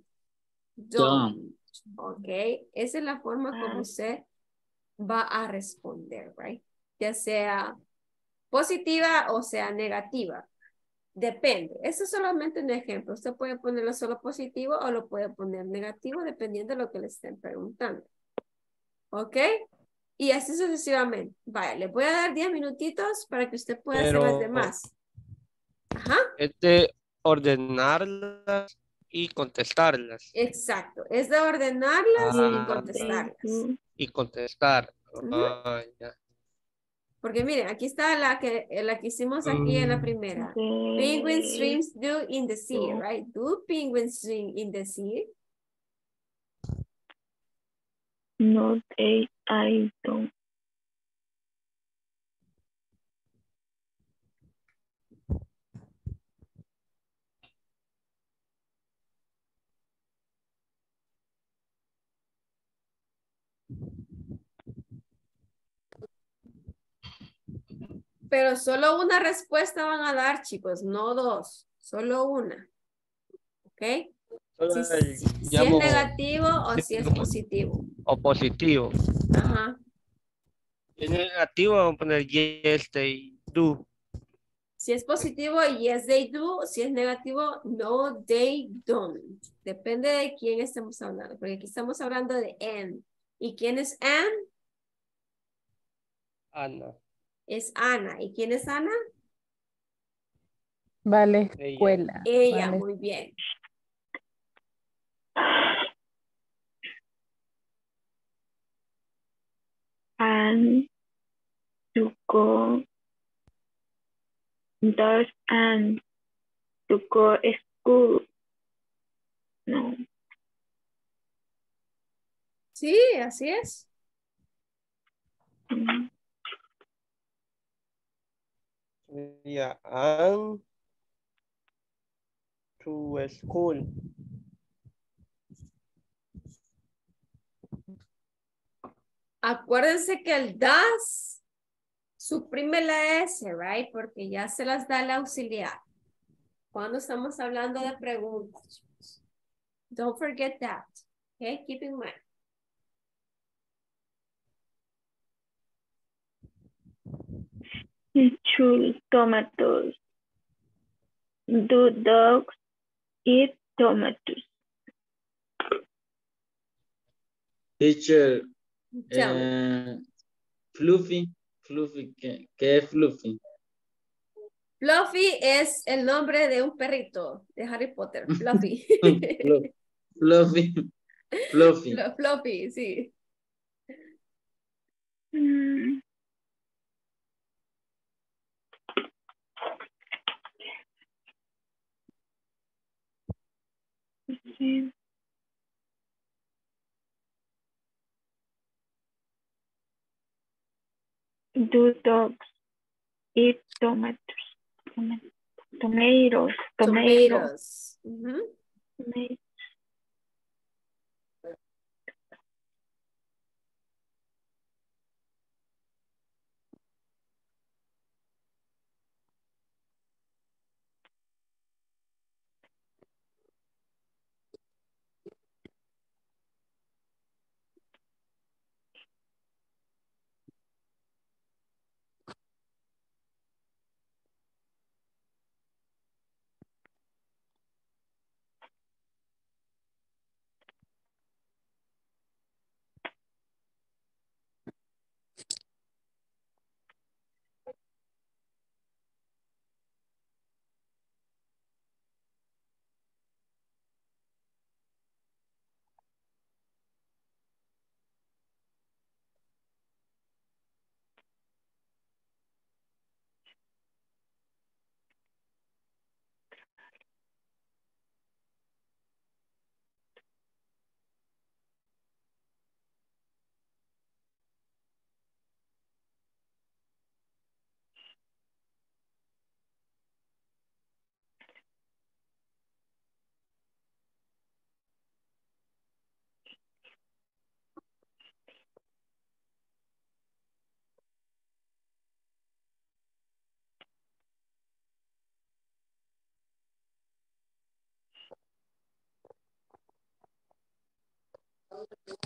Speaker 10: don't.
Speaker 1: don't. Ok, esa es la forma como usted va a responder, right? Ya sea positiva o sea negativa. Depende. Eso es solamente un ejemplo. Usted puede ponerlo solo positivo o lo puede poner negativo dependiendo de lo que le estén preguntando. ¿Ok? Y así sucesivamente. Vaya, le voy a dar 10 minutitos para que usted pueda hacer las demás. Ajá,
Speaker 2: Es de ordenarlas y contestarlas.
Speaker 1: exacto. Es de ordenarlas y
Speaker 2: Ah.
Speaker 1: contestarlas.
Speaker 2: Y contestar. Ah, ya.
Speaker 1: Porque miren, aquí está la que, la que hicimos aquí en la primera. Penguin
Speaker 8: they,
Speaker 1: swims do in the sea, right? Do penguins swim in the sea?
Speaker 8: no, they, I don't.
Speaker 1: Pero solo una respuesta van a dar, chicos, no dos, solo una. ¿Ok?
Speaker 2: Solo
Speaker 1: Si,
Speaker 2: el,
Speaker 1: si- si es negativo o si es positivo.
Speaker 2: o positivo.
Speaker 1: Ajá.
Speaker 2: Si es negativo, vamos a poner yes, they do.
Speaker 1: Si es positivo, yes, they do. Si es negativo, no, they don't. Depende de quién estemos hablando, porque aquí estamos hablando de Anne. ¿Y quién es Anne?
Speaker 2: Ana.
Speaker 1: Es Ana. ¿Y quién es Ana?
Speaker 5: Vale, escuela.
Speaker 1: Ella,
Speaker 5: vale.
Speaker 1: muy bien.
Speaker 8: And to go does and to go school. No.
Speaker 1: Sí, así es.
Speaker 8: Mm,
Speaker 2: Sería and to school.
Speaker 1: Acuérdense que el das suprime la S, right? Porque ya se las da el auxiliar. Cuando estamos hablando de preguntas. Don't forget that. Okay, keep in mind.
Speaker 8: Choose tomatoes. Do dogs eat tomatoes?
Speaker 6: Teacher, eh, Fluffy, Fluffy, ¿qué, qué es Fluffy?
Speaker 1: Fluffy es el nombre de un perrito de Harry Potter. Fluffy.
Speaker 6: Flu- Fluffy, Fluffy.
Speaker 1: Flu- Fluffy, sí.
Speaker 8: Mm. Sí. Do dogs eat tomatoes? Toma- Tomatoes. Tomatoes.
Speaker 1: Tomatoes. Mm-hmm. Ujú.
Speaker 8: Tomatoes. Gracias.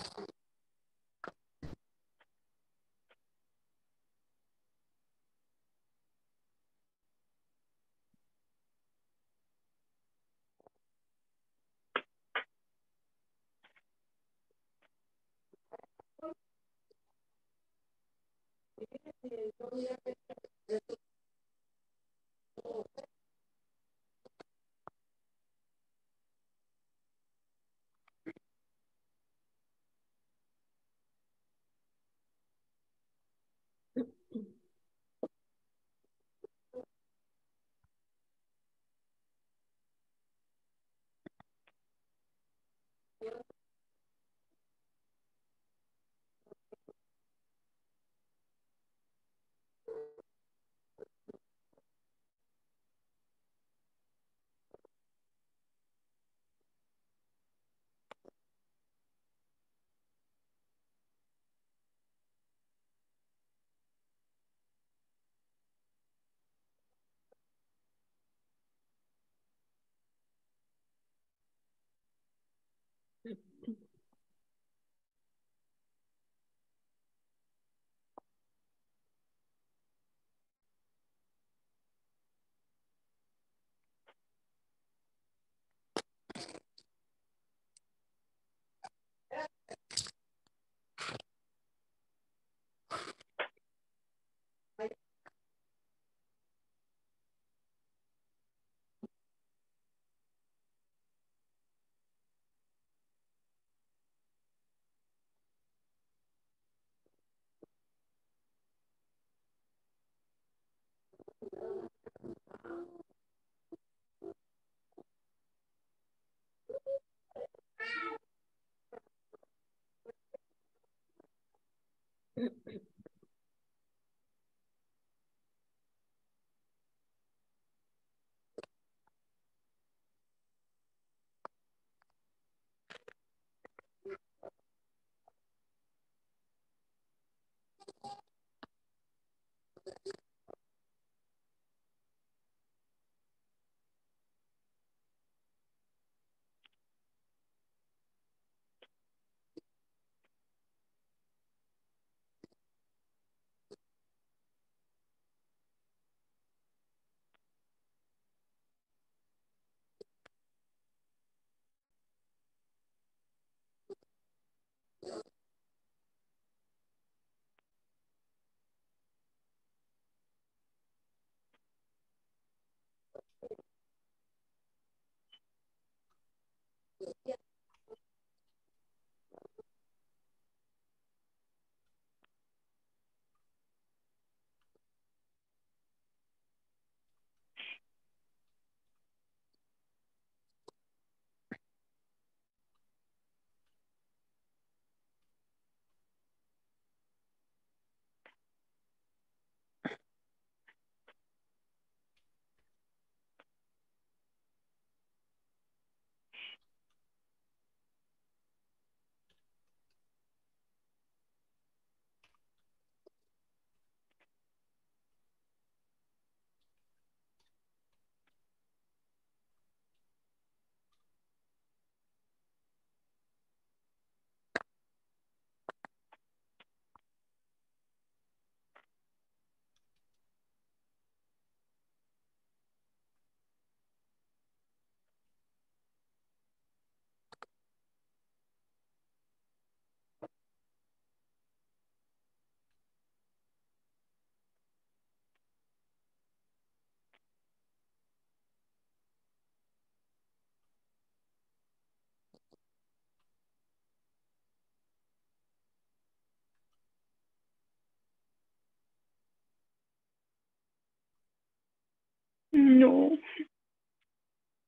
Speaker 8: No.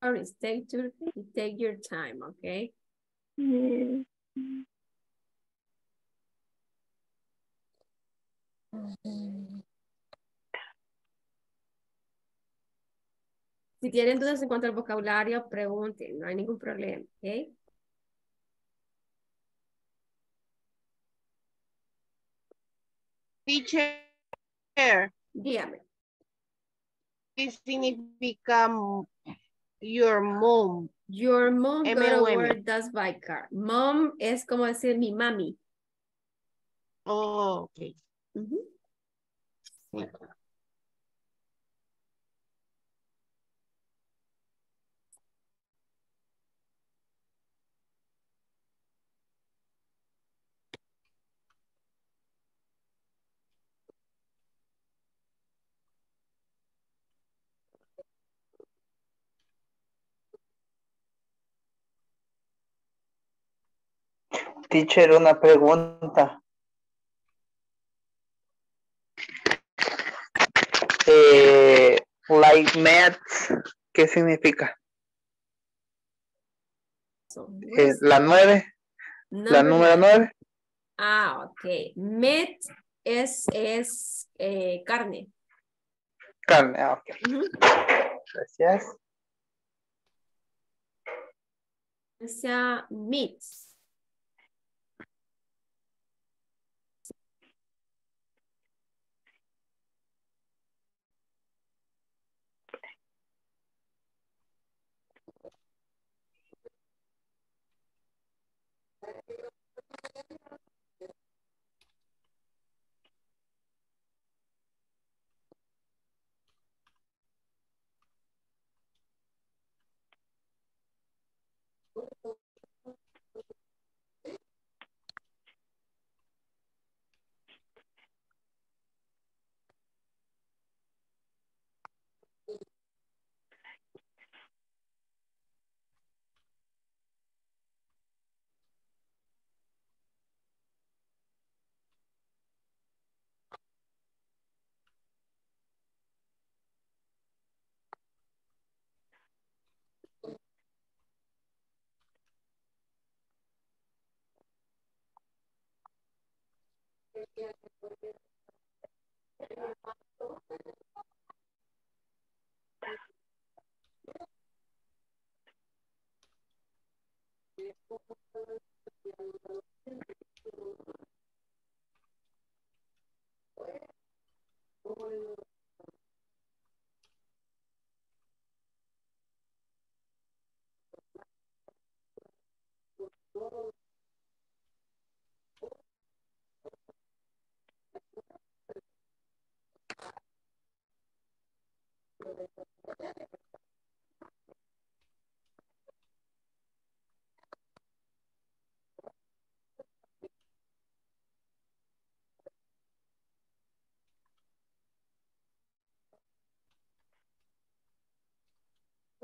Speaker 1: Sorry, take, to, take your time, okay? Si tienen dudas en cuanto al vocabulario, pregunten, no hay ningún problema, ¿ok?
Speaker 7: Teacher,
Speaker 1: Dígame.
Speaker 7: ¿Qué significa m- your mom?
Speaker 1: Your mom go to
Speaker 7: M-O-M.
Speaker 1: work does by car. Mom es como decir mi mami.
Speaker 7: Oh, ok.
Speaker 1: Ujú.
Speaker 6: Teacher, una pregunta. Eh, like maths, ¿qué significa?
Speaker 1: So,
Speaker 6: Eh, la nueve, la número nueve.
Speaker 1: Ah, ok. Meat es, es eh, carne.
Speaker 6: Carne, ah, ok.
Speaker 1: Ujú.
Speaker 6: Gracias.
Speaker 1: O sea.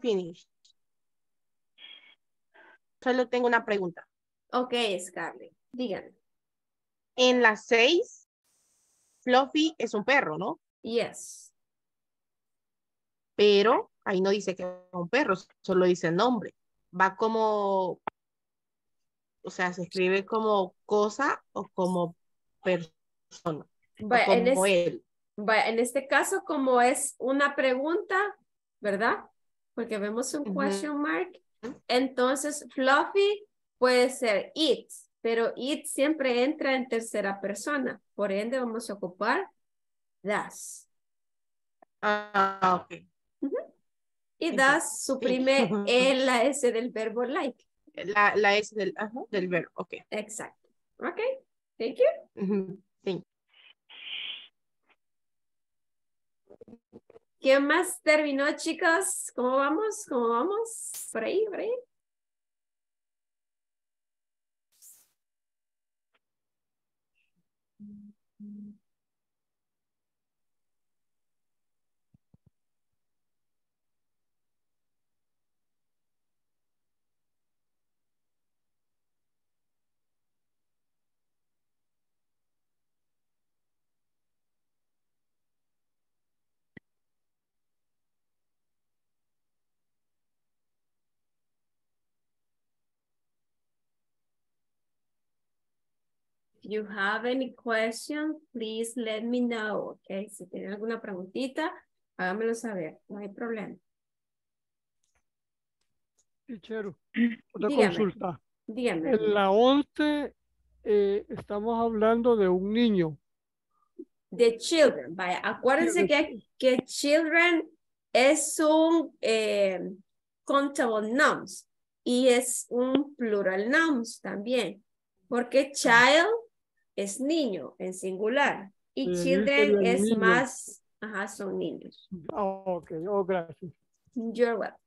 Speaker 7: Finish? Solo tengo una pregunta.
Speaker 1: Ok, Scarlett, díganme.
Speaker 7: En las seis, Fluffy es un perro, ¿no?
Speaker 1: Yes.
Speaker 7: Pero ahí no dice que es un perro, solo dice el nombre. Va como, o sea, se escribe como cosa o como persona. o
Speaker 1: en,
Speaker 7: como él.
Speaker 1: vaya, en este caso, como es una pregunta, ¿verdad? Porque vemos un question mark. Entonces, Fluffy puede ser it, pero it siempre entra en tercera persona. Por ende, vamos a ocupar das.
Speaker 7: Ah, ok.
Speaker 1: Y das suprime el la S del verbo like.
Speaker 7: La, la S del, ajá, del verbo, ok.
Speaker 1: Exacto. Ok, thank you.
Speaker 7: Ujú, Sí.
Speaker 1: ¿Quién más terminó, chicos? ¿Cómo vamos? ¿Cómo vamos? ¿Por ahí? ¿Por ahí? You have any question, please let me know, okay? Si tienen alguna preguntita, háganmelo saber, no hay problema.
Speaker 12: Otra
Speaker 1: Dígame.
Speaker 12: consulta.
Speaker 1: Dígame.
Speaker 12: En la 11 eh, estamos hablando de un niño.
Speaker 1: The children, vaya, acuérdense que, que children es un eh, countable nouns y es un plural nouns también, porque child es niño en singular y
Speaker 12: Sí,
Speaker 1: children es
Speaker 12: niño.
Speaker 1: más, ajá, son niños.
Speaker 12: Ah, ok, oh, gracias.
Speaker 1: You're welcome.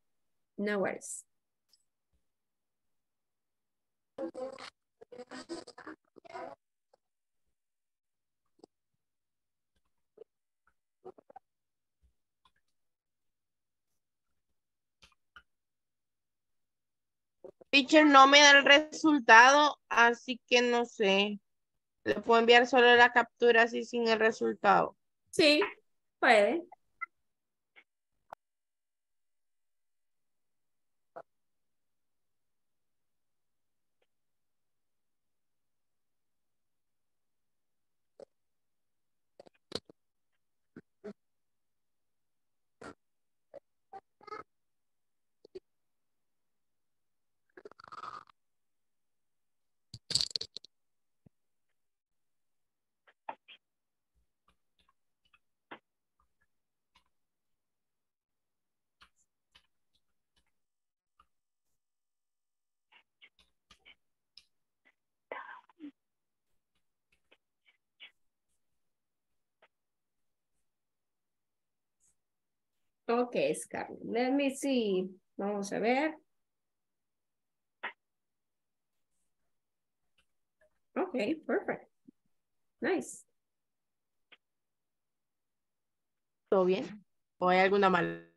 Speaker 1: No worries.
Speaker 7: Teacher no me da el resultado, así que no sé. Le puedo enviar solo la captura así sin el resultado.
Speaker 1: Sí, puede. Ok, Scarlett. Let me see. Vamos a ver. Ok, perfect. Nice.
Speaker 7: ¿Todo bien? ¿O hay alguna mal?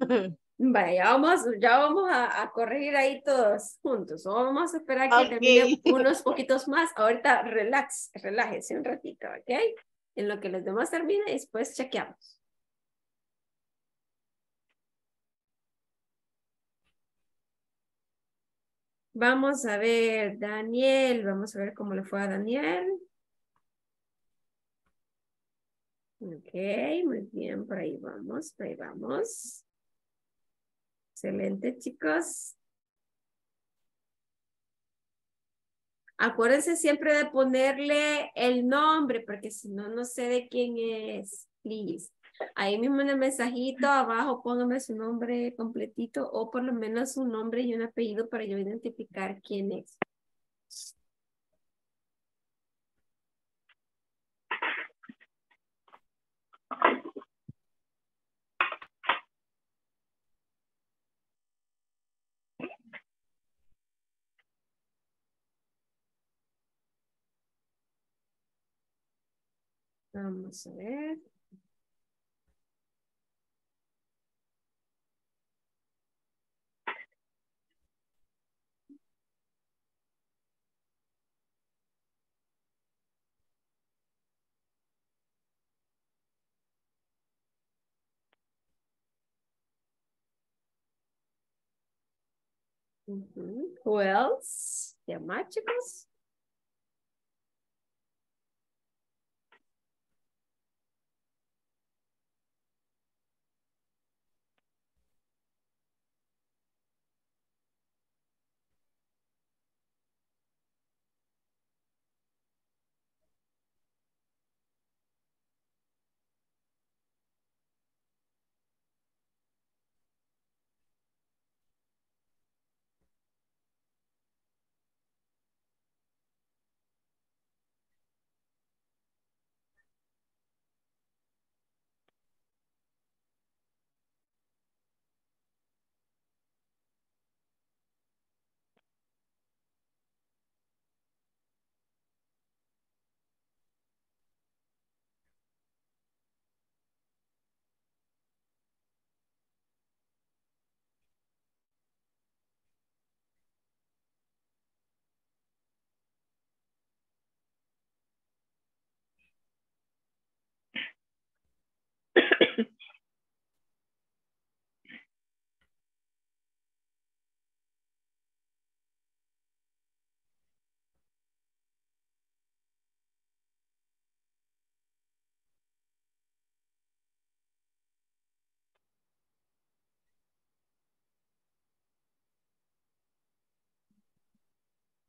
Speaker 1: Vaya, ya vamos, ya vamos a, a corregir ahí todos juntos. Vamos a esperar que termine
Speaker 7: Ok.
Speaker 1: unos poquitos más. Ahorita relax, relájese un ratito, ¿ok? En lo que los demás terminen, después chequeamos. Vamos a ver, Daniel, vamos a ver cómo le fue a Daniel. Ok, muy bien, por ahí vamos, por ahí vamos. Excelente, chicos. Acuérdense siempre de ponerle el nombre, porque si no, no sé de quién es. Please. Ahí mismo en el mensajito abajo póngame su nombre completito o por lo menos un nombre y un apellido para yo identificar quién es. Vamos a ver. Ujú. Who else? ¿Ya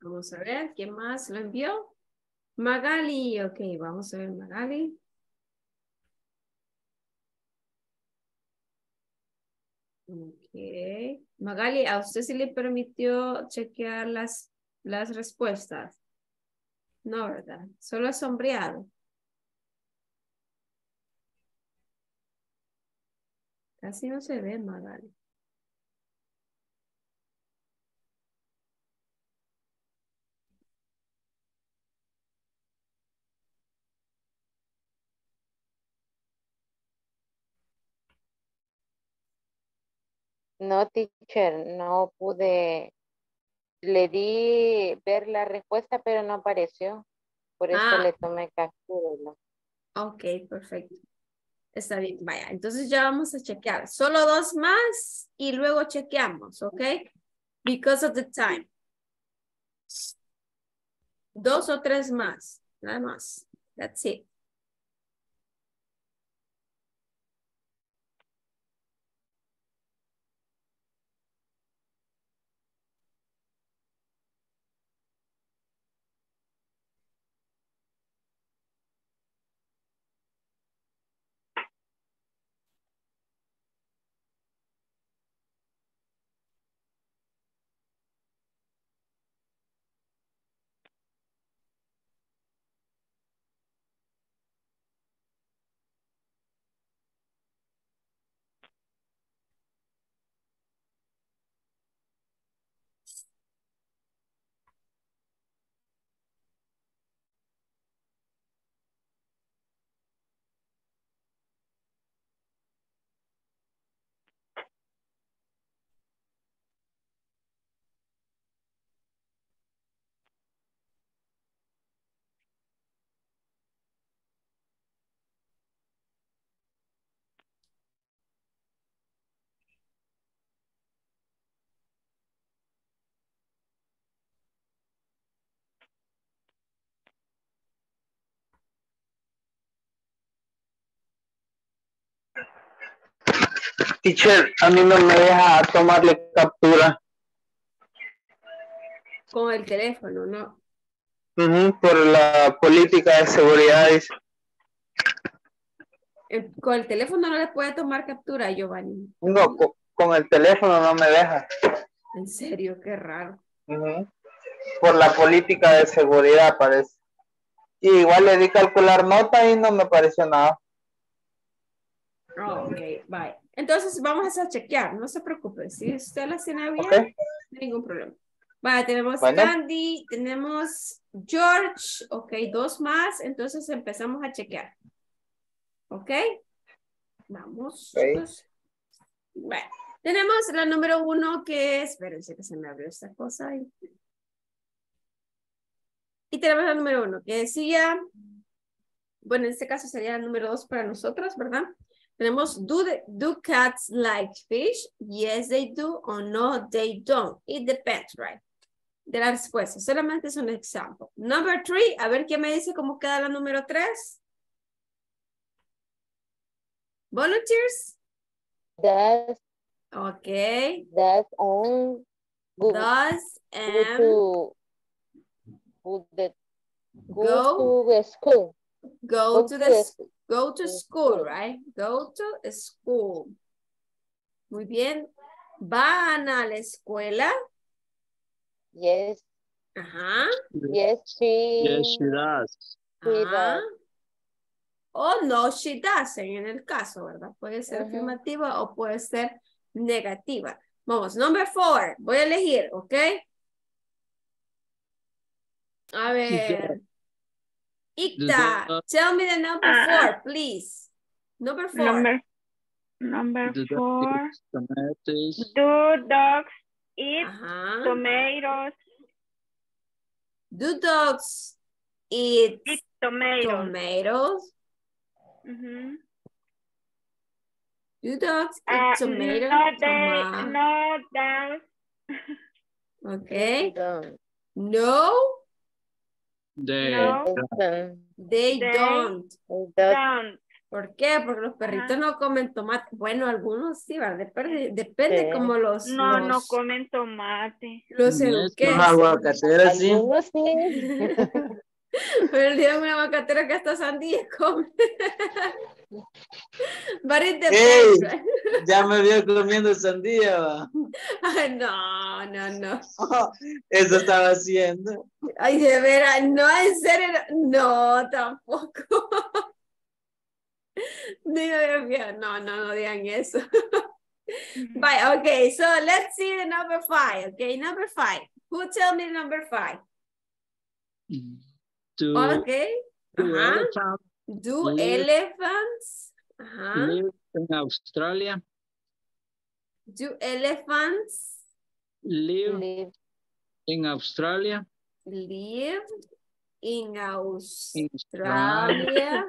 Speaker 1: Vamos a ver, ¿quién más lo envió? Magali, ok, vamos a ver Magali. Ok. Magali, ¿a usted sí le permitió chequear las, las respuestas? No, ¿verdad? Solo sombreado. Casi no se ve, Magali.
Speaker 9: No, teacher, no pude. Le di ver la respuesta, pero no apareció. Por eso
Speaker 1: Ah.
Speaker 9: le tomé captura.
Speaker 1: Ok, perfecto. Está bien, vaya. Entonces ya vamos a chequear. Solo dos más y luego chequeamos, ¿ok? Because of the time. Dos o tres más, nada más. That's it.
Speaker 3: Teacher, a mí no me deja tomarle captura
Speaker 1: Con el teléfono, ¿no?
Speaker 3: Ujú, por la política de seguridad. dice.
Speaker 1: El- con el teléfono no le puede tomar captura, Giovanni.
Speaker 3: No, co- con el teléfono no me deja.
Speaker 1: En serio, qué raro.
Speaker 3: Ujú. Por la política de seguridad, parece. Y igual le di calcular nota y no me pareció nada.
Speaker 1: Oh, ok, bye. Entonces vamos a chequear, no se preocupe. Si usted las tiene bien,
Speaker 3: Ok.
Speaker 1: no hay ningún problema. Vale, tenemos
Speaker 3: Bueno.
Speaker 1: Candy, tenemos George, ok, dos más, entonces empezamos a chequear. Ok, vamos.
Speaker 3: Ok.
Speaker 1: chicos. Bueno, tenemos la número uno que es, espérense que se me abrió esta cosa. ahí. Y tenemos la número uno que decía, bueno, en este caso sería la número dos para nosotros, ¿verdad? Tenemos, do, the, do cats like fish? Yes, they do, or no, they don't. It depends, right? De la respuesta, solamente es un ejemplo. Number three, a ver qué me dice cómo queda la número tres. Volunteers?
Speaker 9: Does,
Speaker 1: Okay.
Speaker 9: does on go,
Speaker 1: Does
Speaker 9: go
Speaker 1: and
Speaker 9: to, go, the,
Speaker 1: Go.
Speaker 9: go to the school.
Speaker 1: go
Speaker 9: Go
Speaker 1: to the,
Speaker 9: the
Speaker 1: s- go to school, right? Go to school. Muy bien. ¿Van a la escuela?
Speaker 9: Yes,
Speaker 1: Ajá.
Speaker 9: yes, she,
Speaker 10: Yes, she does.
Speaker 9: she
Speaker 1: Ajá.
Speaker 9: does.
Speaker 1: O no, she doesn't en el caso, ¿verdad? Puede ser afirmativa o puede ser negativa. Vamos, number four. Voy a elegir, ¿ok? A ver. Icta,
Speaker 10: the-
Speaker 1: tell me the number
Speaker 8: Ah.
Speaker 1: four, please. Number four.
Speaker 8: Number number
Speaker 10: The
Speaker 8: four.
Speaker 10: tomatoes.
Speaker 8: Do dogs eat
Speaker 1: Ajá.
Speaker 8: tomatoes?
Speaker 1: Do dogs eat
Speaker 8: Eat tomatoes.
Speaker 1: tomatoes?
Speaker 8: Mhm.
Speaker 1: Do dogs eat
Speaker 8: Ah,
Speaker 1: tomatoes?
Speaker 8: no, they, no dogs.
Speaker 1: Okay.
Speaker 9: Don't.
Speaker 1: No,
Speaker 10: They
Speaker 8: No.
Speaker 9: Don't.
Speaker 1: they
Speaker 8: They-
Speaker 1: don't.
Speaker 9: Don't.
Speaker 1: ¿Por qué? Porque los perritos
Speaker 8: Ajá.
Speaker 1: no comen tomate. Bueno, algunos sí, ¿verdad? Depende, depende
Speaker 9: Sí.
Speaker 1: como los,
Speaker 8: No, no
Speaker 1: los,
Speaker 8: comen tomate.
Speaker 1: los eduques.
Speaker 6: Los aguacateros, sí.
Speaker 9: Algunos sí.
Speaker 1: Pero el día de una aguacatera que hasta sandía come. But it depends, right?
Speaker 6: Ya me vio comiendo sandía. va.
Speaker 1: No, no, no.
Speaker 6: Eso estaba haciendo.
Speaker 1: Ay, de veras, no, en serio, no, no, tampoco. No, no, no digan eso. Bye, okay, so let's see the number five, okay, number five. Who tell me number five?
Speaker 10: do,
Speaker 1: Okay,
Speaker 10: do
Speaker 1: uh-huh.
Speaker 10: Elephants
Speaker 1: Do
Speaker 10: Live.
Speaker 1: elephants, uh-huh.
Speaker 10: live in Australia?
Speaker 1: Do elephants
Speaker 10: Live
Speaker 9: Live.
Speaker 10: in Australia?
Speaker 1: live in
Speaker 10: In
Speaker 1: Australia?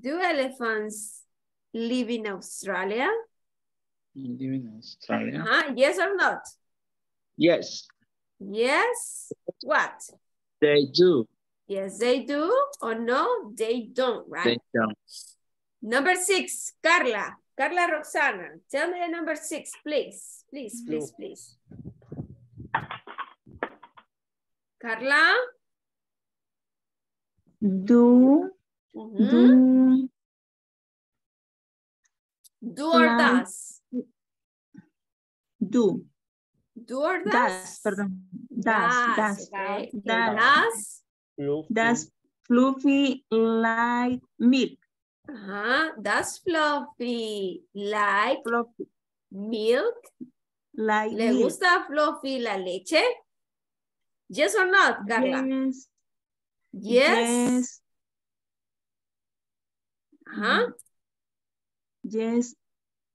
Speaker 1: Do elephants live in Australia?
Speaker 10: Live in Australia.
Speaker 1: Uh-huh. Yes or not?
Speaker 10: Yes,
Speaker 1: Yes. What?
Speaker 10: they do.
Speaker 1: Yes, they do. Or no, they don't, right?
Speaker 10: They don't.
Speaker 1: Number six, Carla. Carla Roxana. Tell me the number six, please. Please, please, please. Carla?
Speaker 13: Do,
Speaker 1: Mhm.
Speaker 13: do,
Speaker 1: Do or
Speaker 13: Like-
Speaker 1: does?
Speaker 13: do,
Speaker 1: Do or does?
Speaker 13: das, perdón, das, das,
Speaker 1: okay. Okay,
Speaker 13: das.
Speaker 1: Does?
Speaker 2: Fluffy.
Speaker 13: das fluffy like milk,
Speaker 1: Uh-huh. Does Fluffy like
Speaker 13: fluffy
Speaker 1: milk?
Speaker 13: like
Speaker 1: ¿Le
Speaker 13: milk.
Speaker 1: gusta a Fluffy la leche? Yes or not, Carla?
Speaker 13: Yes,
Speaker 1: Yes.
Speaker 13: yes,
Speaker 1: Ajá.
Speaker 13: yes,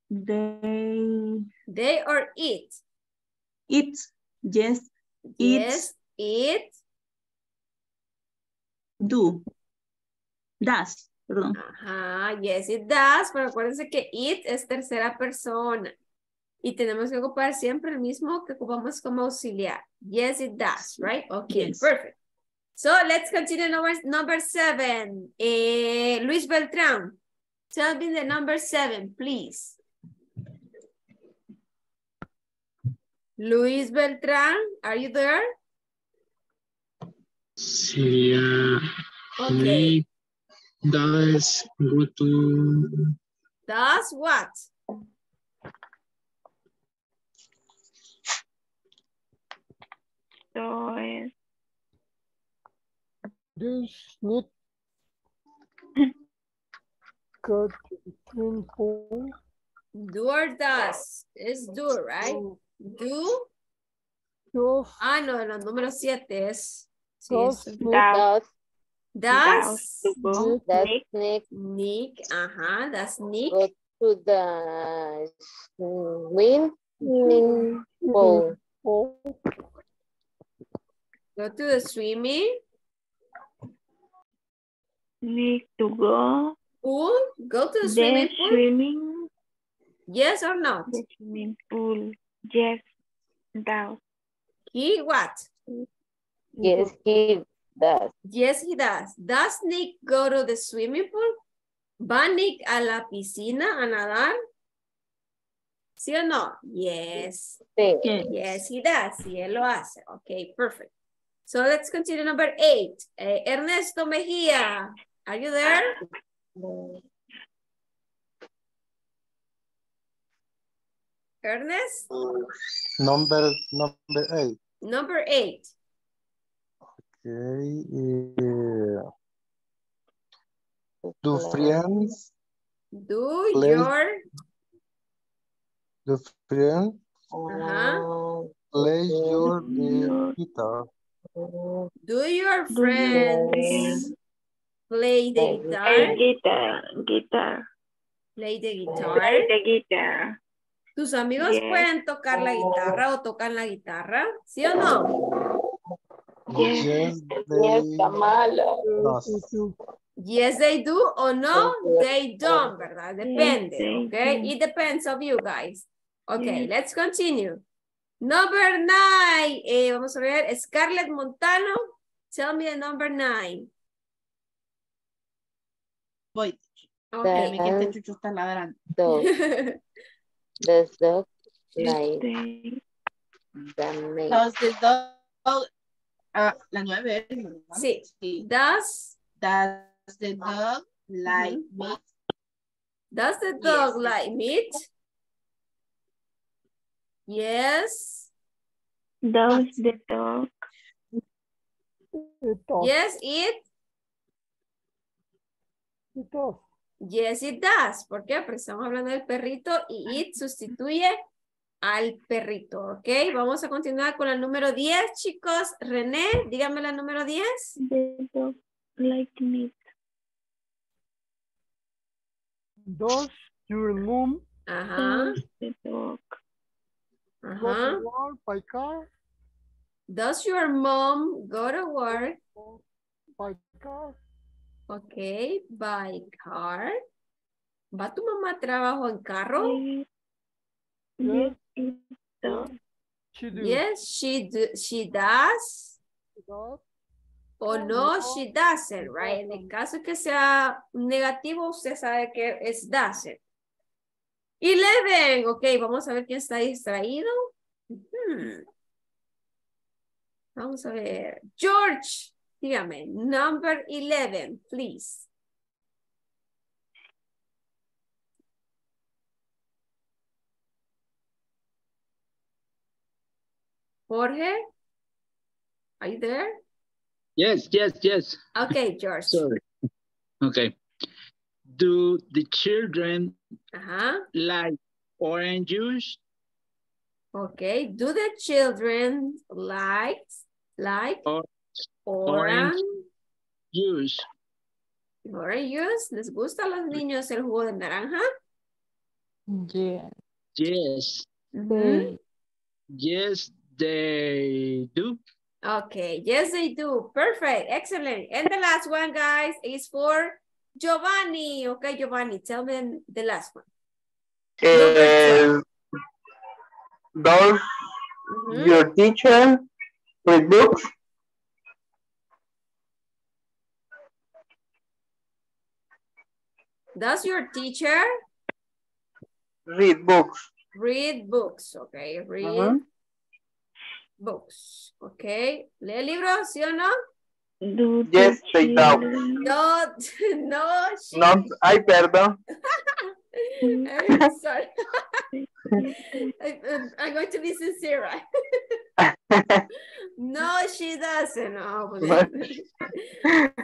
Speaker 13: they
Speaker 1: They or it?
Speaker 13: eat, yes,
Speaker 1: Yes, it.
Speaker 13: Do, das, perdón,
Speaker 1: Ajá, yes, it does, pero acuérdense que it es tercera persona. Y tenemos que ocupar siempre el mismo que ocupamos como auxiliar. Yes, it does, right? Okay,
Speaker 13: Yes.
Speaker 1: perfect. So let's continue number, number seven. Eh, Luis Beltrán. Tell me the number seven, please. Luis Beltran, are you there?
Speaker 10: Sería
Speaker 1: Okay.
Speaker 10: we does go to
Speaker 1: Does what?
Speaker 8: So es
Speaker 12: This need got between pool.
Speaker 1: Do or does? It's do, right? Do.
Speaker 12: Does,
Speaker 1: Ah, no, el número siete es. Sí,
Speaker 12: does
Speaker 1: es-
Speaker 12: need
Speaker 9: Does,
Speaker 1: Does.
Speaker 8: to go.
Speaker 9: does
Speaker 8: Nick.
Speaker 9: Nick
Speaker 1: Nick, ajá, does Nick.
Speaker 9: go to the swimming pool?
Speaker 12: pool.
Speaker 1: Go to the swimming
Speaker 8: Nick to go.
Speaker 1: pool. Go to the
Speaker 8: The
Speaker 1: swimming pool.
Speaker 8: swimming,
Speaker 1: Yes or not?
Speaker 8: the swimming pool. Yes. Does.
Speaker 1: He what?
Speaker 9: Yes, he does.
Speaker 1: Yes, he does. Does Nick go to the swimming pool? ¿Va Nick a la piscina a nadar? ¿Sí o no? Yes.
Speaker 9: Sí.
Speaker 1: Yes, he does. Sí, él lo hace. Okay, perfect. So let's continue number eight. Eh, Ernesto Mejía, are you there? Ernest?
Speaker 14: Number number eight.
Speaker 1: Number eight.
Speaker 14: Okay. eh, do friends
Speaker 1: Do
Speaker 14: Play.
Speaker 1: your
Speaker 14: do friends
Speaker 1: uh-huh.
Speaker 14: play your uh, guitar?
Speaker 1: do your friends play the
Speaker 8: Play
Speaker 1: guitar?
Speaker 8: guitar. Guitar.
Speaker 1: Play the
Speaker 8: Play
Speaker 1: guitar.
Speaker 8: the guitar.
Speaker 1: ¿Tus amigos
Speaker 8: Yes.
Speaker 1: pueden tocar la guitarra o tocan la guitarra? ¿Sí o no?
Speaker 14: Yes,
Speaker 9: Yes, Kamala.
Speaker 1: Yes, they do or no, they don't, ¿verdad? Depende,
Speaker 8: they
Speaker 1: okay?
Speaker 8: do.
Speaker 1: It depends of you guys. Okay,
Speaker 8: Yes.
Speaker 1: let's continue. Number nine, eh, vamos a ver, Scarlett Montano, tell me the number nine.
Speaker 7: Voy.
Speaker 1: Okay.
Speaker 7: Este chucho está ladrando. Ah, la nueve es, ¿verdad?
Speaker 1: Sí.
Speaker 7: Sí.
Speaker 1: Does,
Speaker 7: Does the dog like meat?
Speaker 1: does the dog
Speaker 7: Yes.
Speaker 1: like meat? Yes.
Speaker 8: Does the dog.
Speaker 1: Yes, it.
Speaker 12: It does.
Speaker 1: Yes, it does. ¿Por qué? Porque estamos hablando del perrito y it sustituye al perrito, ¿ok? Vamos a continuar con la número 10, chicos. René, dígame la número 10.
Speaker 8: the dog like meat?
Speaker 12: Does your mom
Speaker 1: Ajá,
Speaker 8: Does the dog
Speaker 12: go
Speaker 1: ajá.
Speaker 12: to work by car?
Speaker 1: Does your mom go to work?
Speaker 12: By car?
Speaker 1: Ok, by car. ¿Va tu mamá a trabajo en carro?
Speaker 8: Yes, it does.
Speaker 12: She do.
Speaker 1: Yes, she, do, she does.
Speaker 12: She does.
Speaker 1: O no, she doesn't, right? En el caso que sea negativo, usted sabe que es doesn't. Eleven, ok, vamos a ver quién está distraído. Ujú. Vamos a ver. George, dígame, number 11, please. Jorge, are you there?
Speaker 10: Yes, yes, yes.
Speaker 1: Okay, George.
Speaker 10: Sorry. Okay. Do the children
Speaker 1: Ajá.
Speaker 10: like orange juice?
Speaker 1: Okay. Do the children like like
Speaker 10: Or
Speaker 1: orange
Speaker 10: juice?
Speaker 1: orange juice? ¿Les gusta a los niños el jugo de naranja?
Speaker 5: Yeah.
Speaker 10: Yes.
Speaker 1: Ujú.
Speaker 10: Yes, they do.
Speaker 1: Okay. Yes, they do. Perfect. Excellent. And the last one, guys, is for Giovanni. Okay, Giovanni, tell me the last one.
Speaker 3: Eh, does
Speaker 1: Mhm.
Speaker 3: your teacher read books?
Speaker 1: Does your teacher
Speaker 3: Read books.
Speaker 1: read books? Okay, read
Speaker 3: Ajá.
Speaker 1: Books. Okay. ¿Lee libros, sí o no?
Speaker 8: Do
Speaker 3: Yes, they do.
Speaker 1: No, no, she,
Speaker 3: No, ay, perdón.
Speaker 1: I'm sorry. I, I'm going to be sincere, no, she doesn't. No,
Speaker 3: What?